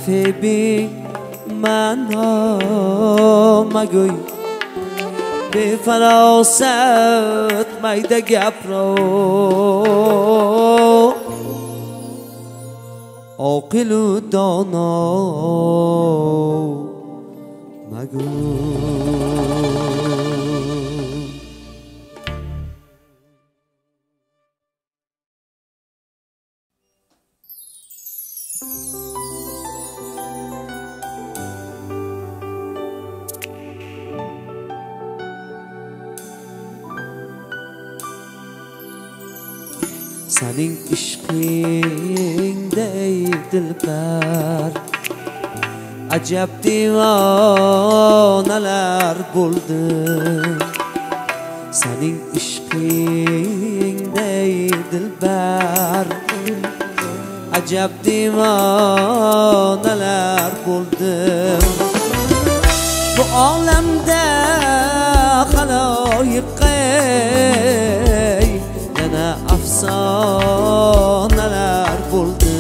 حرف بی من مگوی. به فراست میده گپ رو عاقل و دانا saning ishqingday dilbar ajab devonalar bo'ldi saning ishqingday dilbar ajab devonalar bo'ldi Bu olam inson nalar bo'ldi.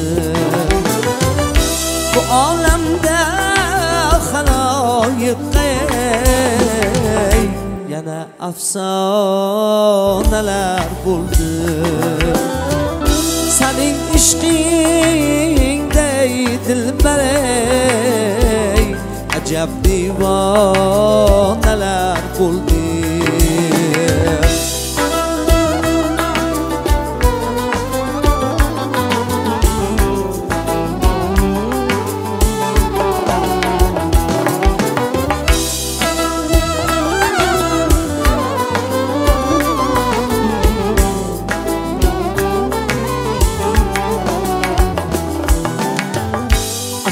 Bu olamda haloyiqqa yana afsonalar bo'ldi. Saning ishqingday dilbaray ajab divonalar bo'ldi.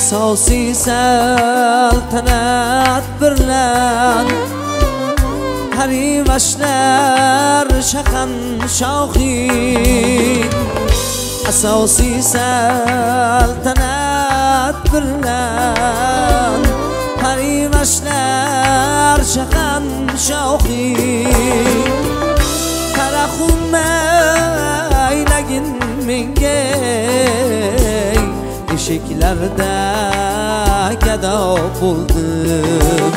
Asosiy saltanat birlan. Harivashlar shaqan shohi Asosiy saltanat birlan. Harivashlar shaqan shohi Qarahummaynagin menga. Eshiklarda gado bo'ldim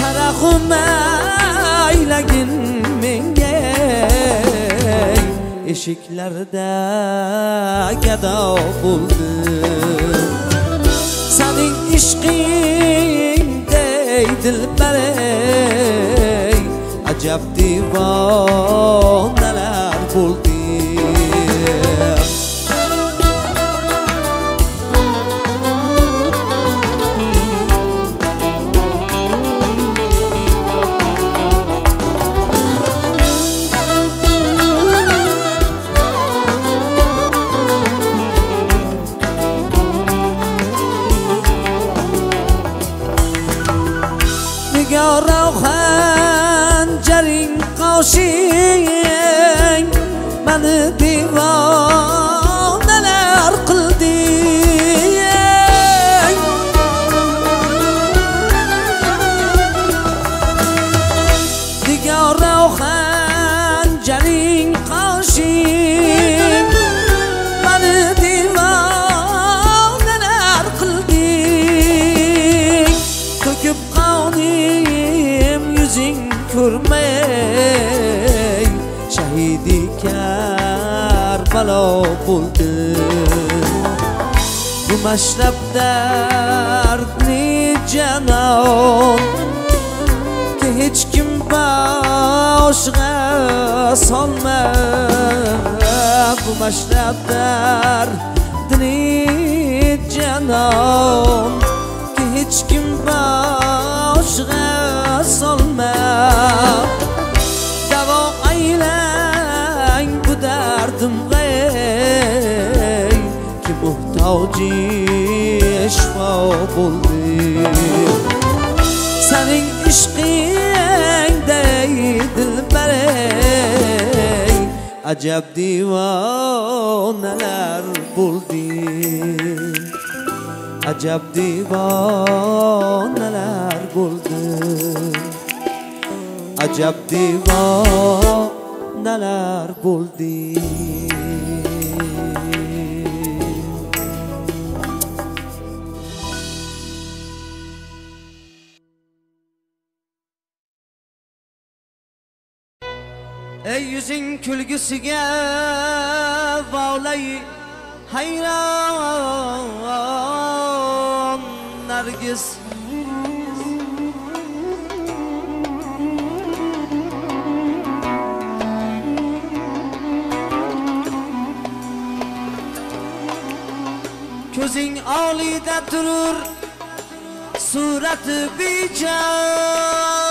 Qarahum aylagin menga. Eshiklarda gado bo'ldim Sening ishqingday dilbar ey Ajab divonalar bo'ldi. 心。başlap dardni canon Ki hiç kim boşga solma Bu başlap dardni canon Ki hiç kim boşga solma avcı eşfa buldu. Senin işkin değil berey Acep divaneler buldu. Acep divaneler buldu. Acep divaneler buldu. Ey yüzün külgüsüge bağlayı hayran Nergis. Gözün alide durur surati bican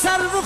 salvó.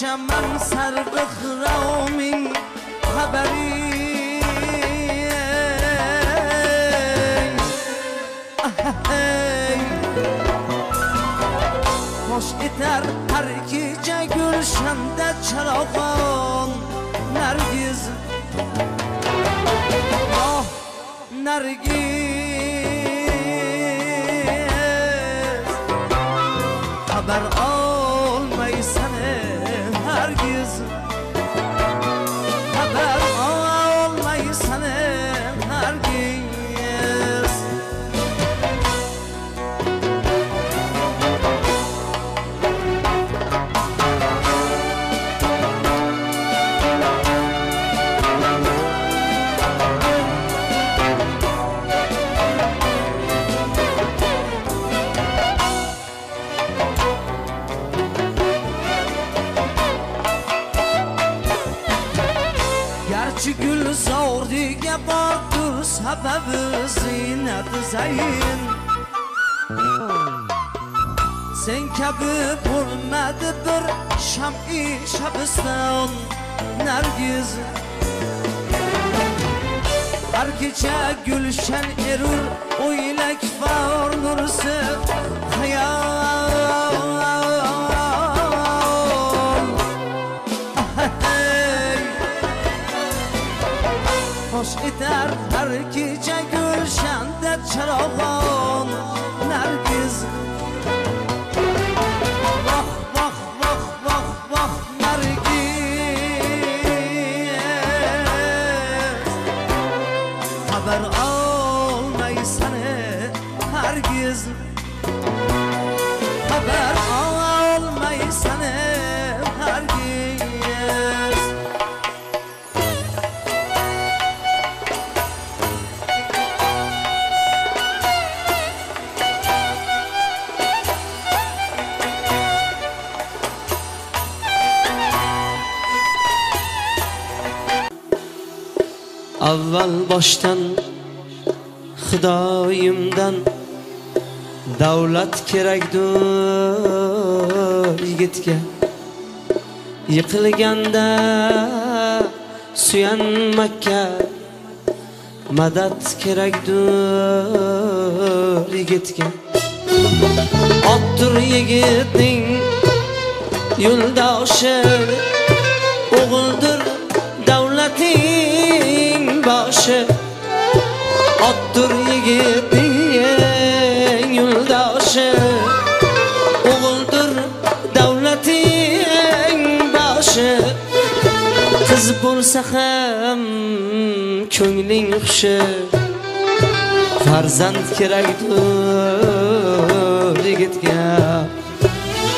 چمن سر بخرام این خبری خوشگیتر هر کی جه گلشنده چراغان نرگیز آه نرگیز خبر حبب زینت زین Sen kabi bulmadı bir şam'i şabistan Nergiz Her gece gülşen erur, uylak var nursu hayal Bir gece gülşende çırağlanır boshdan xudoyimdan davlat kerakdur yigitga yiqilganda suyanmakka madad kerakdur yigitga otdir yigitning yo'ldoshi o'g'ildir otdir yigitning yo'ldoshi. O'g'ildir davlating boshi. Qiz bo'lsa ham ko'ngling hushi. Farzand kerakdir yigitga.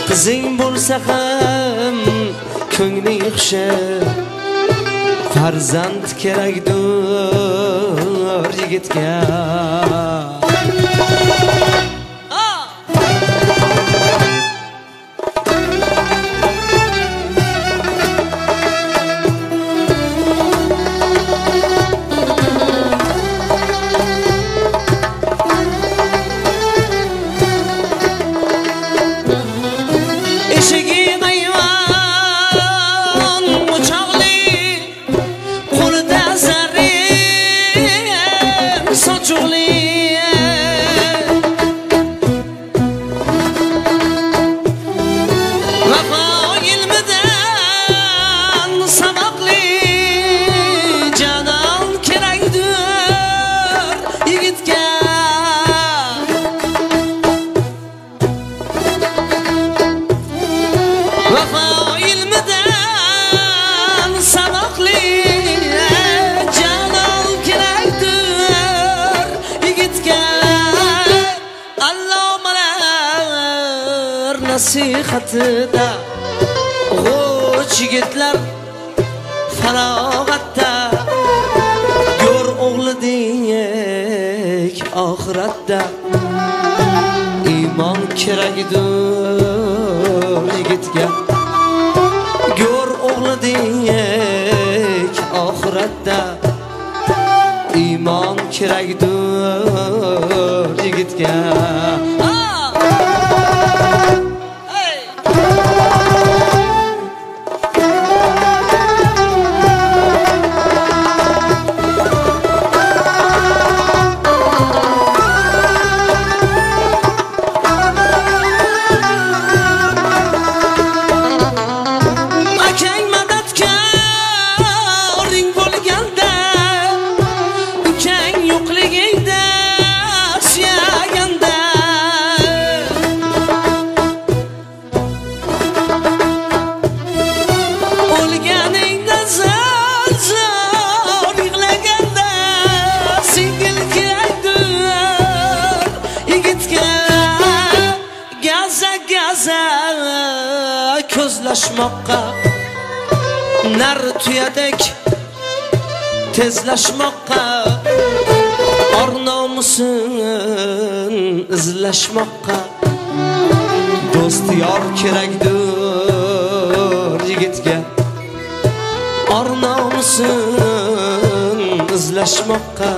Qizing bo'lsa ham ko'ngling hushi. Farzand kerakdir yigitga da g'uch yigitlar farog'atda go'r o'g'li deyik oxiratda iymon keragidur yigitga go'r o'g'li deyik tezlashmoqqa or nomusin izlashmoqqa do'st yor kerakdir yigitga or nomusin izlashmoqqa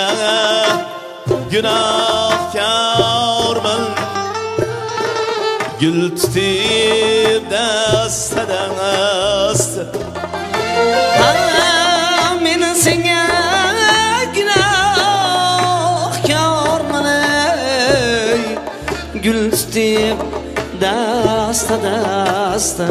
senga günahkarman Gül tutib dastadan asta men senga gunohkorman ey. Gul tutib dasta dasta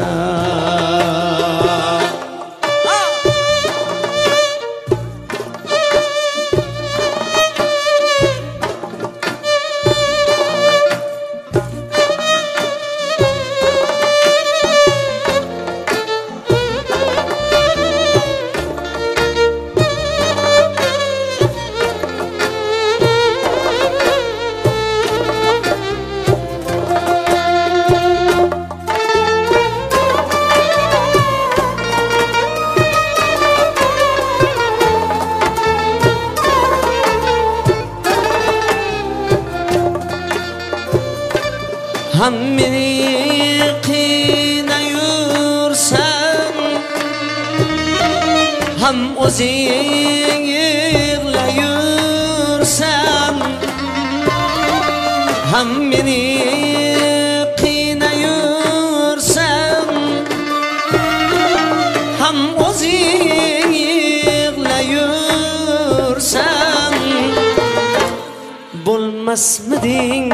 bo'lmasmiding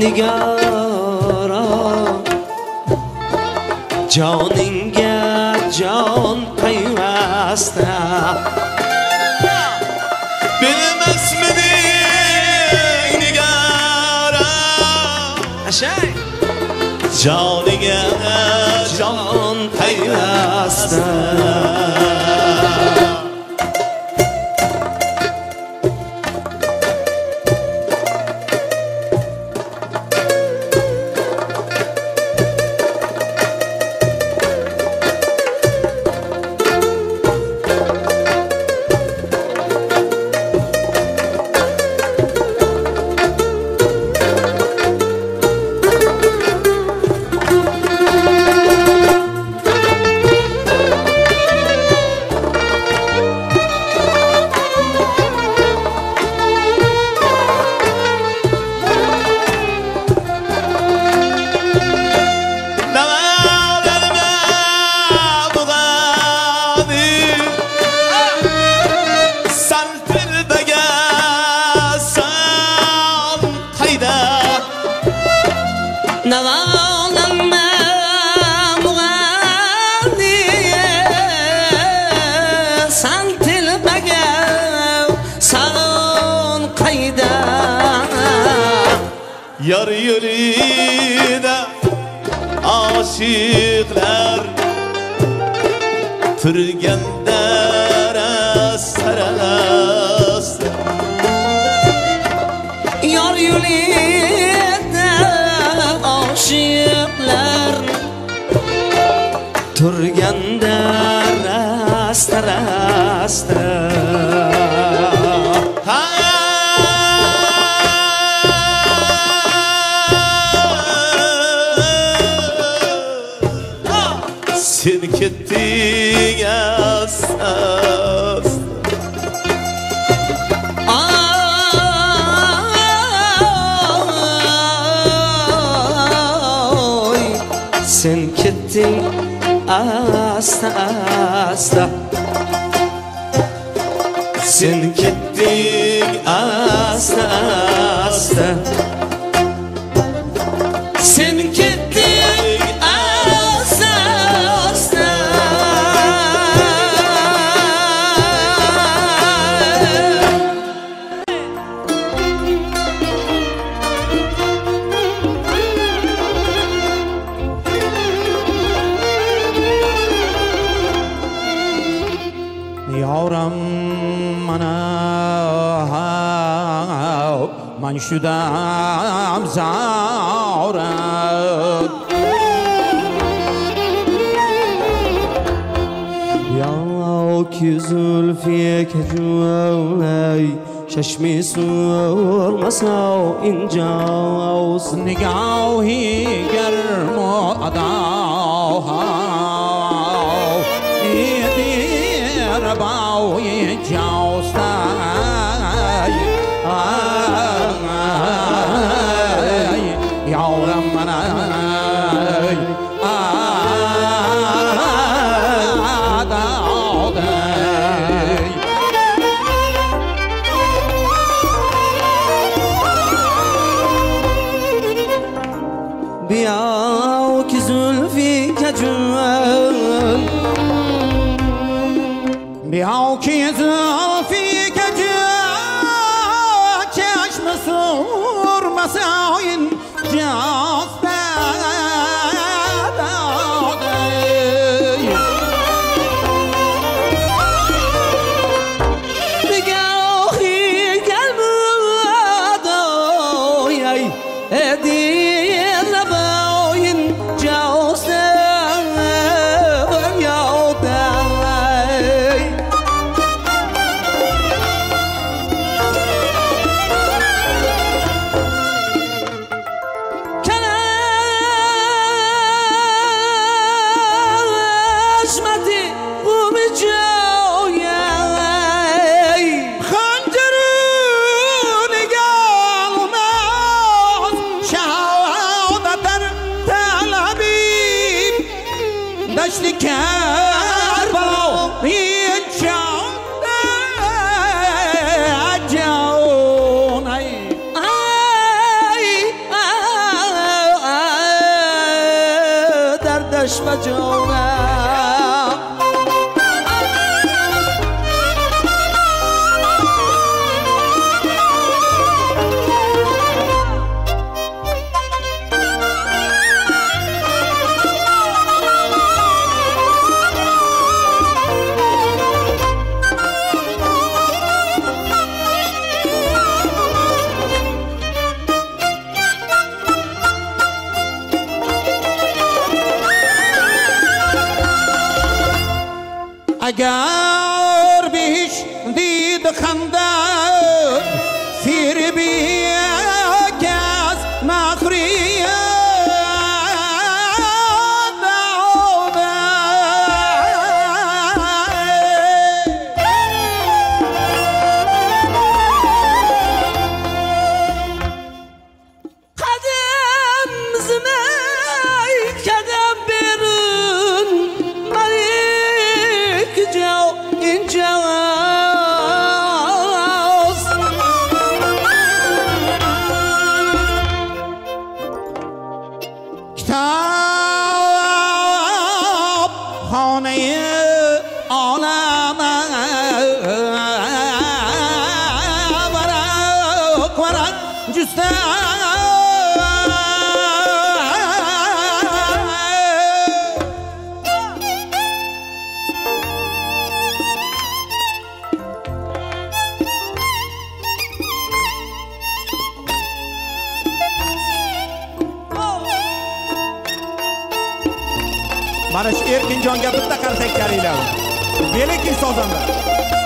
nigora joningga jon payvasta Bilmezmidin nigara ashay Joniga jon jon payvasta نوانم اینجاست نگاهی mana shu erkinjonga bitta qarsak kalinglar belekin sozanda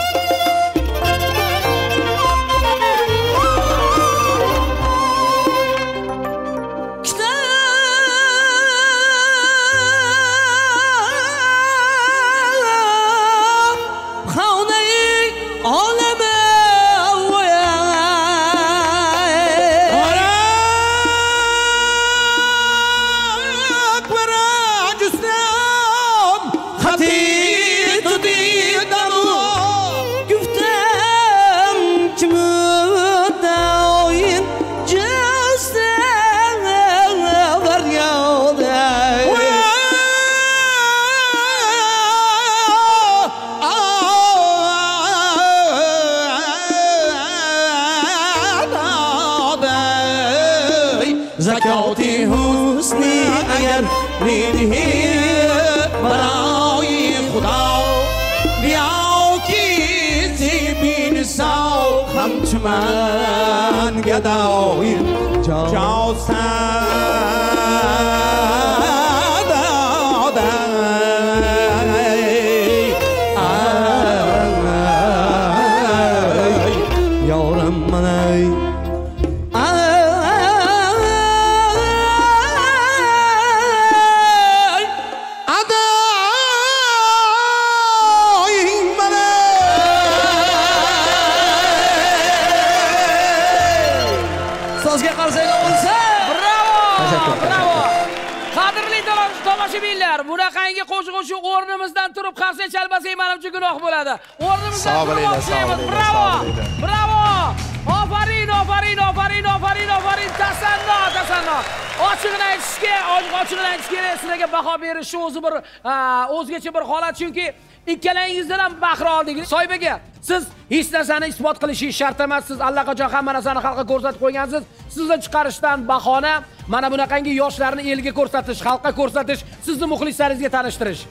hech narsani isbot qilishingiz shart emas. Siz allaqachon hamma narsani xalqqa ko'rsatib qo'ygansiz. Sizni chiqarishdan bahona mana bunaqangi yoshlarni elga ko'rsatish, xalqqa ko'rsatish, sizni muxlislaringizga tanishtirish.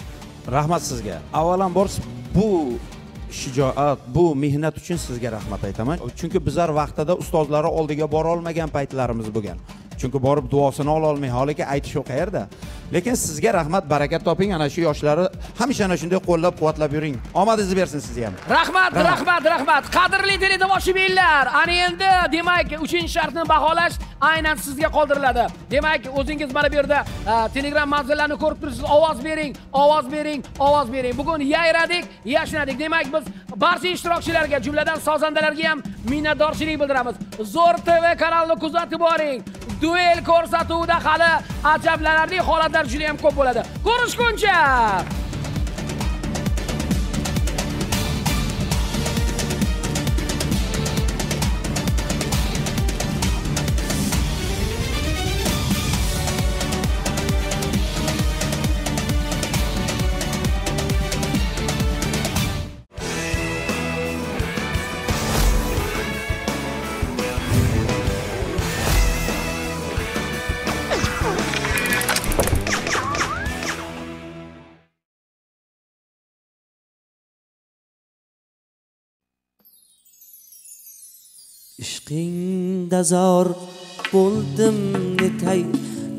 rahmat sizga avvalambor bu shijoat bu mehnat uchun sizga rahmat aytaman chunki bizlar vaqtida ustozlari oldiga borolmagan paytlarimiz bo'lgan chunki borib duosini ololmay holiga aytish yo'q qayerda? Lekin sizga rahmat barakat toping ana shu yoshlarni hamisha ana shunday qo'llab quvvatlab yuring. Omadingizni bersin sizga ham. Rahmat, rahmat, rahmat. Qadrli teletomoshabinlar, ana endi demak 3-shartni baholash aynan sizga qoldiriladi. Demak, o'zingiz mana bu yerda e, Telegram manzillarini ko'rib turibsiz. Ovoz bering, ovoz bering, ovoz bering. Bugun yayradik, yashnadik. Demak, biz barcha ishtirokchilarga, jumladan sozandalarga ham minnatdorchilik bildiramiz. Zo'r TV kanalini kuzatib boring. Duel ko'rsatuvida hali ajablanarli holatlar juda ham ko'p bo'ladi. Ko'rishguncha! Ishqingda zor bo'ldim netay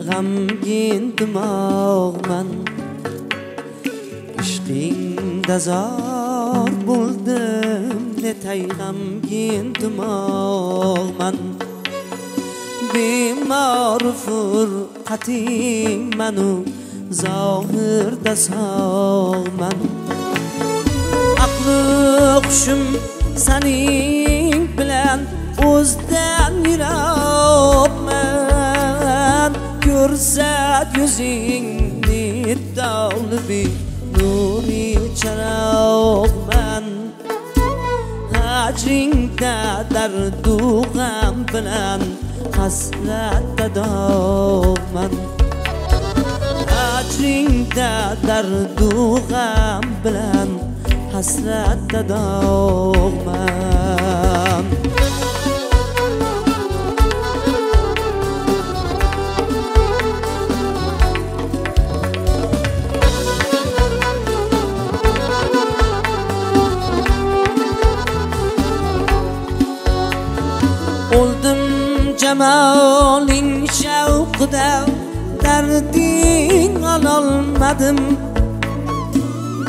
g'amgin dimog'man ishqingda zor bo'ldim netay g'amgin dimog'man bemor furqating manu zohirda sog'man. Aqli hushim sening bilan o'zdan yiroqman ko'rsat yuzingni tolbi nuri charoqman hajringda dardu g'am bilan hasratda dog'man. Hajringda dardu g'am bilan hasratda dog'man. Jamoling shavqida darding ololmadim.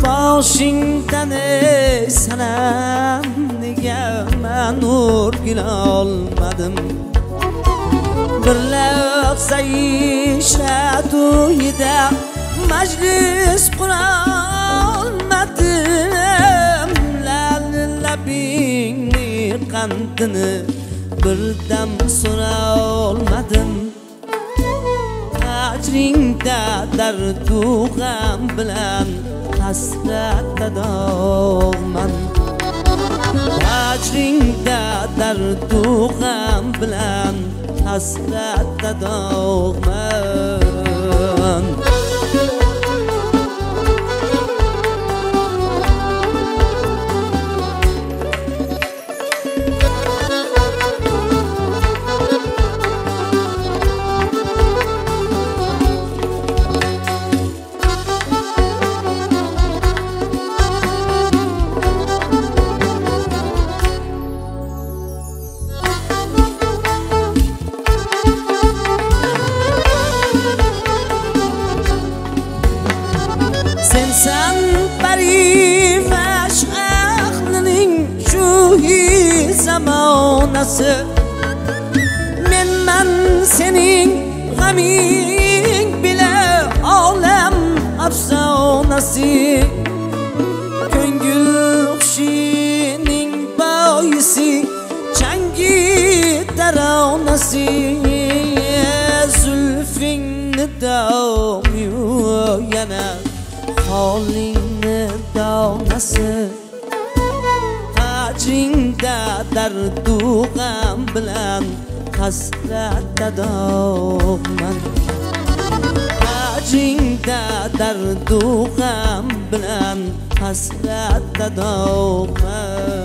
Boshingdan ey sanam nega man o'rgilolmadim bir lahza ishrat uyida majlis qurolmadim labingni qandini birdam so'rolmadim ajringda dardu g'am bilan hasratda dog'man ajringda dardu g'am bilan hasratda dog'man anası. Menman senin gamin bile alem afsanası Köngül huşinin bayisi çengi taravnası بلن خسلت دادم من عجین در دو غم بلن خسلت دادم من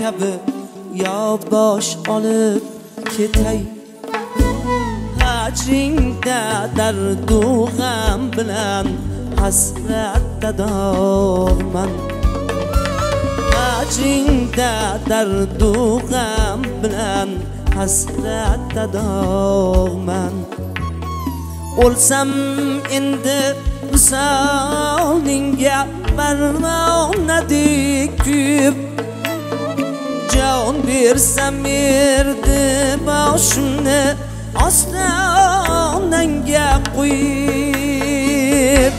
kabi yo bosh olib ketay. Hajringda dardu g'am bilan hasratda dog'man. Hajringda dardu g'am bilan hasratda dog'man. O'lsam endi visolingga barmoqnadek kuyib Yon bersam berdi boshimni ostonangga qo'yib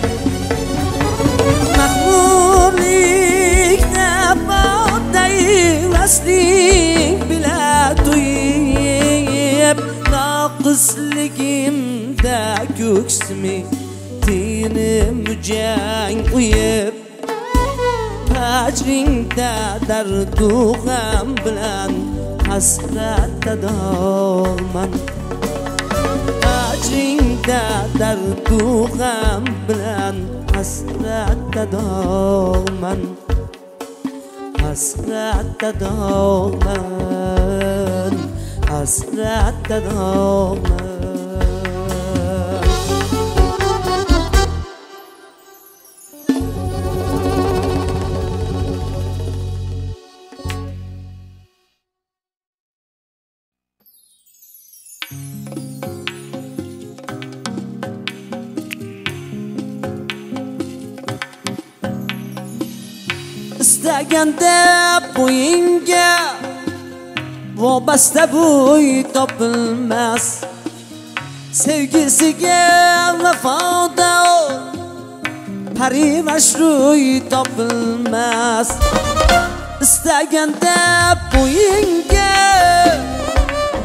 mahmurlikda boday vasling bila to'yib noqisligimda ko'ksiming teni mujang qo'yib آجین تا در تو غم بلان هسته تا دو من آجین تا در تو غم بلان هسته تا دو من حسرت تا من هسته تا من istaganda bo'yingga vobasta bo'y topilmas sevgisiga vafodor parivash ro'y topilmas istaganda bo'yingga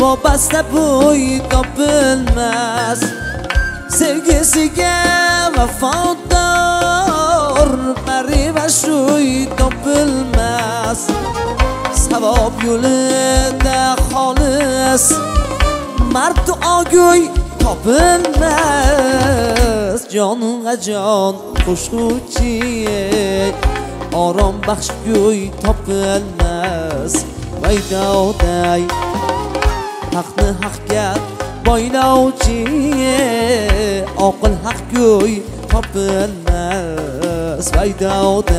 vobasta bo'y topilmas sevgisiga vafodor parivash ro'y topilmas savob yo'lida xolis. Mard ogoy topilmas jonga jon qo'shuvchi orom baxshgo'y topilmas vaydoday haqni haqga boylovchi. Oqil haqgo'y topilmas. Vaydoday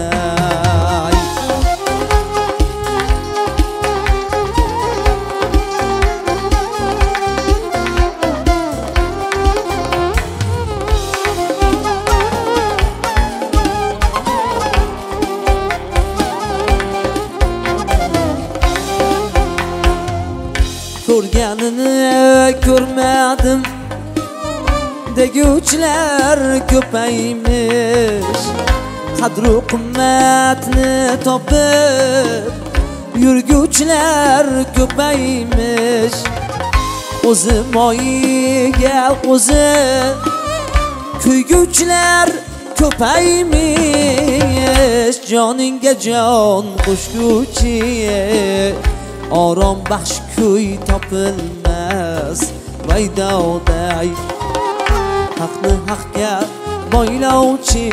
ko'rganini ko'rmadim deguvchilar ko'paymish qadru qimmatni topib yurguvchilar ko'paymish. O'zi moyiga o'zi kuyguvchilar ko'paymish. Joningga jon qo'shguvchi orom baxsh kuy topilmas. Vaydoday haqni haqga boylovchi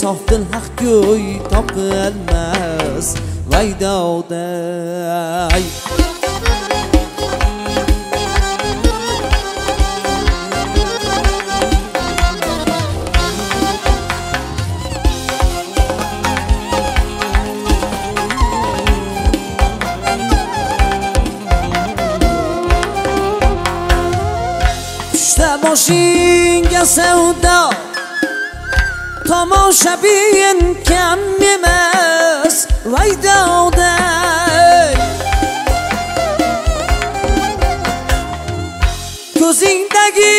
sofdil haq ko'y topilmas. باشین يا سودا tomosha bin kam emas vaydovday ko'zingdagi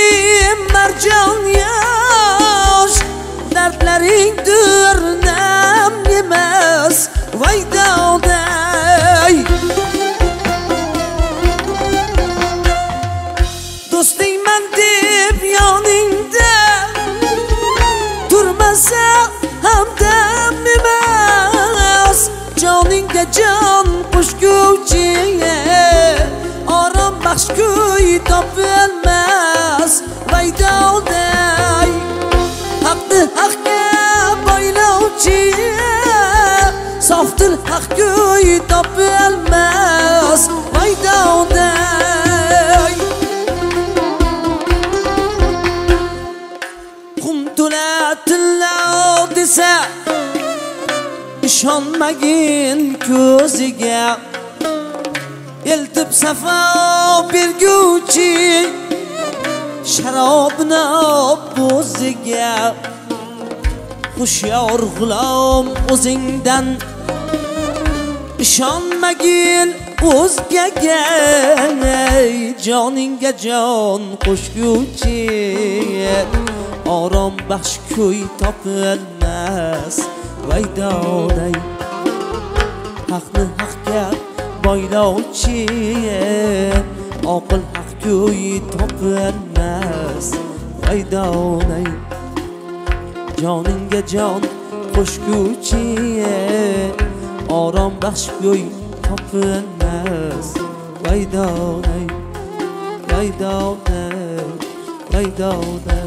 marjon yosh dardlaring گجان خوشگو چیه آرام بخشگوی تا بلمز ویدال دی حقدر حقه باylov چیه صافتر حقگوی تا بلمز ishonmagin ko'ziga. Eltib safo berguvchi sharobni bo'ziga hushyor g'ulom o'zingdan ishonmagin o'zgaga joningga jon qo'shguvchi. Orom baxsh kuy topilmas. Vaydoday. Haqni haqga boylovchi oqil haq kuy topilmas vaydoday. Joningga jon qo'shguchi orom baxsh kuy topilmas vaydoday. Vaydoday. Vaydoday.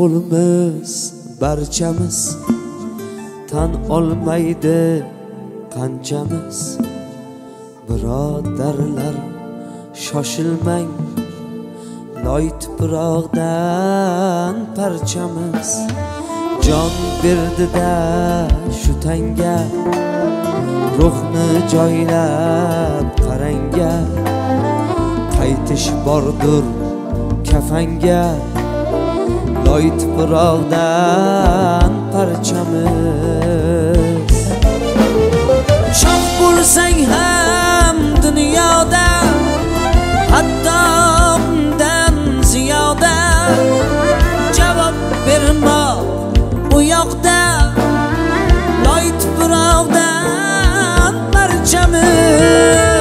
Qo'limiz barchamiz tan olmaydi qanchamiz. Birodarlar shoshilmang loy tuproqdan parchamiz. Jon berdida shu tanga ruhni joylab qaranga. Qaytish bordir kafanga. Loy tuproqdan parchamiz shoh bo'lsang ham dunyoda hatto undan ziyoda javob berma u yoqda loy tuproqdan parchamiz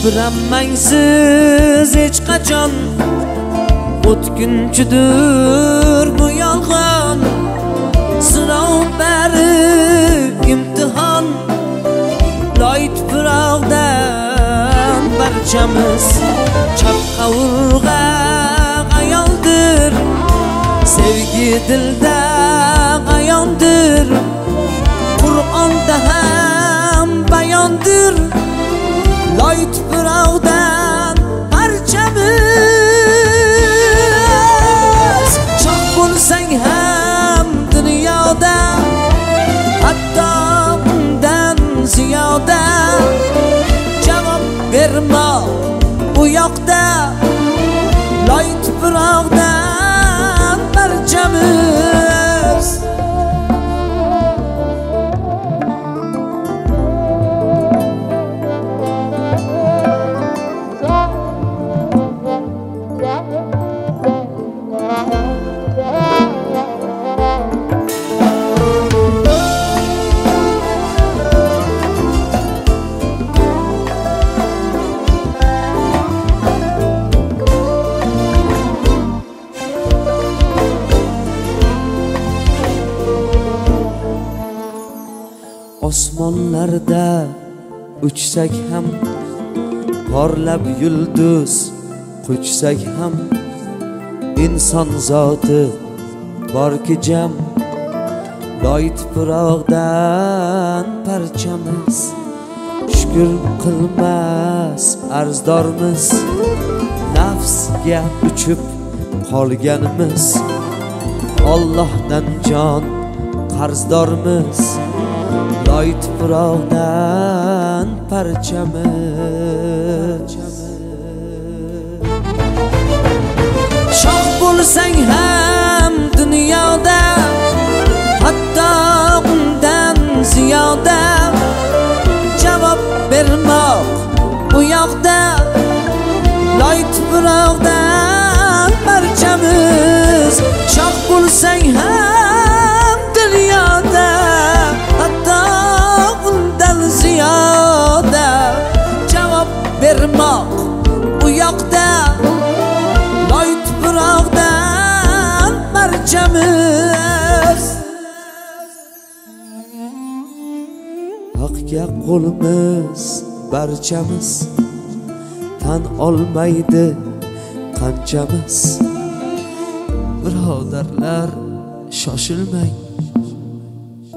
kibranmang siz hech qachon. O'tkinchidir bu yolg'on. Sinov bari imtihon. Loy tuproqdan barchamiz Chapqavurg'a ayoldir. Sevgi dilda ayondir. Qur'onda ham bayondir. Tuproqdan parchamiz shoh bo'lsang ham dunyoda hatto undan ziyoda. Javob berma u yoqda loy tuproqdan parchamiz. Osmonlarda uchsak ham porlab yulduz quchsak ham inson zoti borki jam. Loy tuproqdan parchamiz shukur qilmas arzdormiz. Nafsga uchib qolganmiz Allohdan jon qarzdormiz. Loy tuproqdan parchamiz shoh bo'lsang ham dunyoda hatto undan ziyoda javob bermoq u yoqda loy tuproqdan parchamiz shoh bo'lsang ham barchamiz haqga qo'limiz barchamiz tan olmaydi qanchamiz? Birodarlar shoshilmang.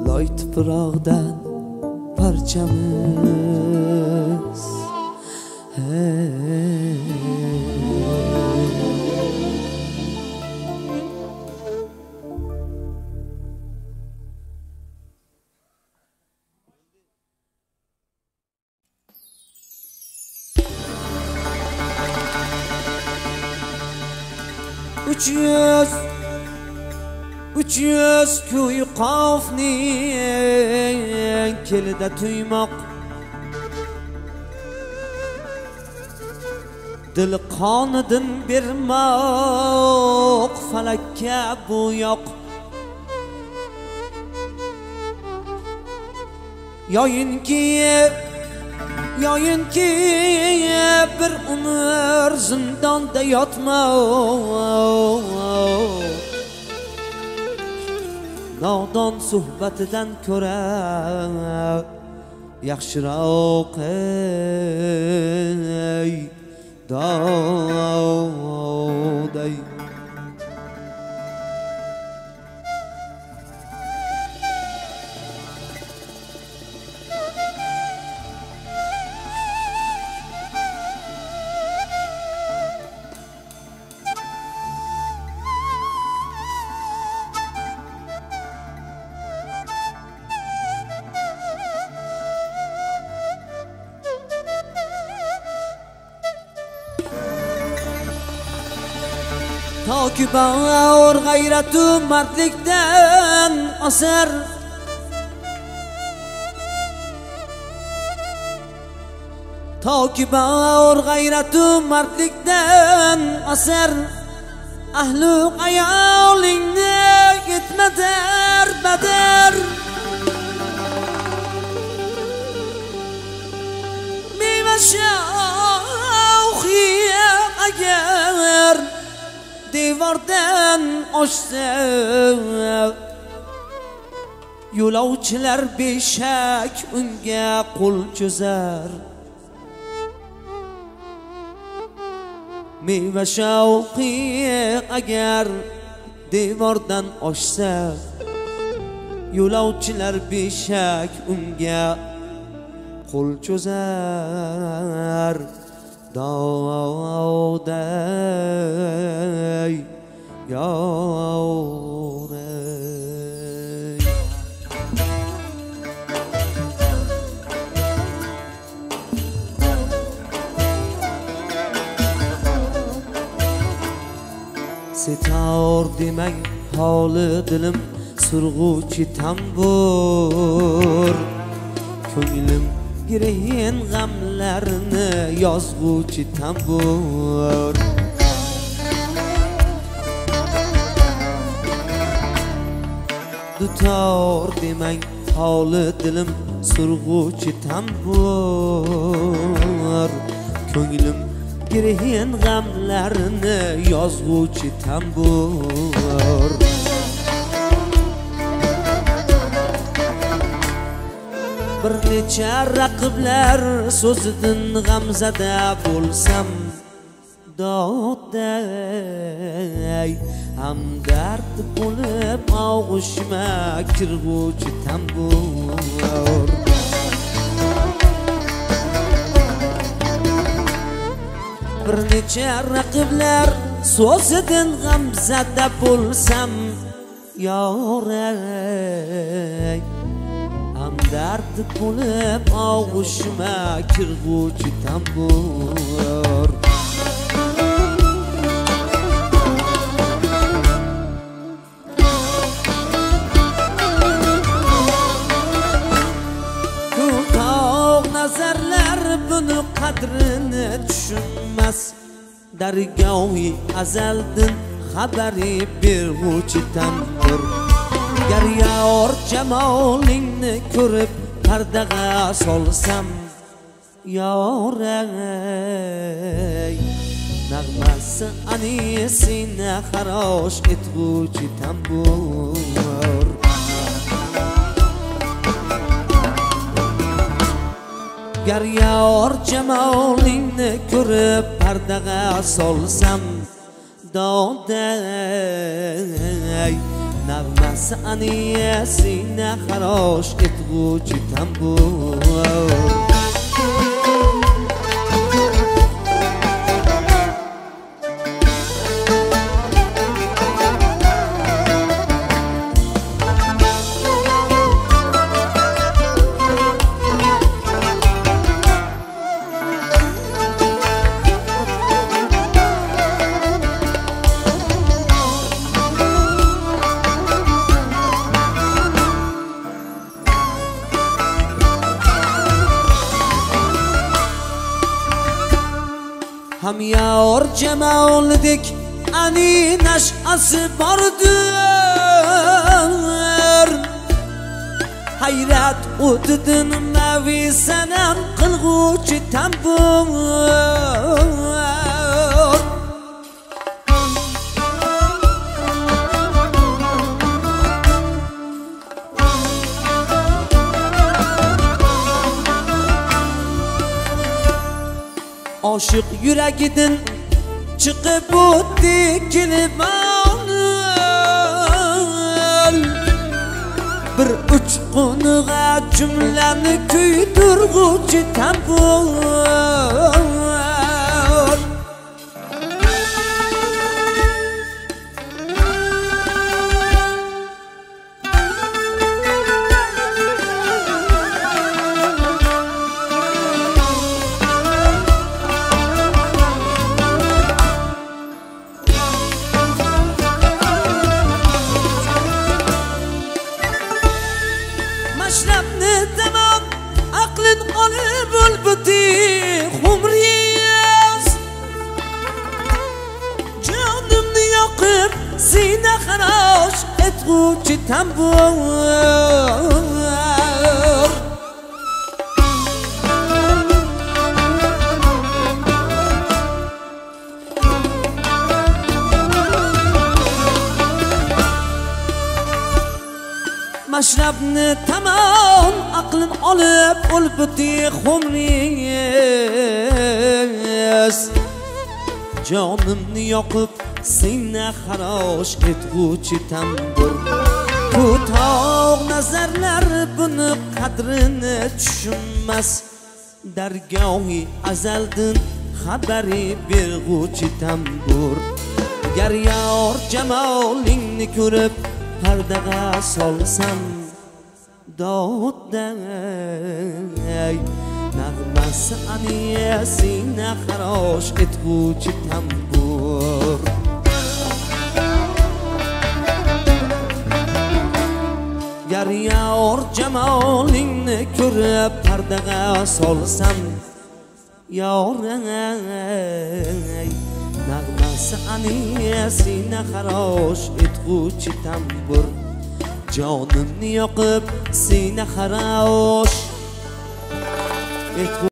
Loy tuproqdan parchamiz hey. üç yüz Üç yüz kuyu kafnin tuymak. Dil kanıdın bir mok Felekke bu yok Yayın ki yoyinki bir umr zindonda yotmoq nodon suhbatidan ko'ra yaxshiroq ey dovday toki bor g'ayratu mardlikdan osar toki bor g'ayratu mardlikdan osar ahlu ayolingni yetmadar badar meva shauhi agar devordan oshsa yo'lovchilar beshak unga qo'l cho'zar. Meva shavqi agar devordan oshsa yo'lovchilar beshak unga qo'l cho'zar. dağday yağday Sitar demek hali dilim surg'uchi tambur ko'nglim girin g'amlarini yozg'uvchi tambur. Dutor demang holi dilim surg'uvchi tambur. Ko'nglim gireyin g'amlarini yozg'uvchi tambur. Bir necha raqiblar so'zidan g'amzada bo'lsam dodday hamdard bo'lib og'ushma kirg'uvchi tambur. Bir necha raqiblar so'zidan g'amzada bo'lsam yoray hamdard bo'lib og'ushma kirg'uvchi tambur. Nazarlar buni qadrini tushunmas dargohi azaldin xabari berg'uvchi tambur gar yaor jamolingni ko'rib pardaga solsam yoray. Nag'masi anisini xarosh etguvchi tambur. Gar yaor jamolingni ko'rib pardaga solsam doday نرمس سعنی سینه خراش اتغو چی تنبو Deme olduk ani neşası vardır Hayret ududun mevi senem kılgıcı tembur oshiq yuragidin Çıkıp utti kilimanıl Bir uç qo'niga jumlani kuydirg'uvchi tambul olib ulbuti xumris jonimni yoqib siyna xarosh etg'uchi tambur. Ko'toq nazarlar buni qadrini tushunmas. Dargohi azaldin xabari berg'uchi tambur. Gar yor jamolingni ko'rib pardaga solsam dodday nag'masi aniyasina xarosh etguvchi tambur garyor jamolingni ko'rib pardaga solsam. Yoray nag'masi aniyasina xarosh etguvchi tambur jonimni yoqib seni xarosh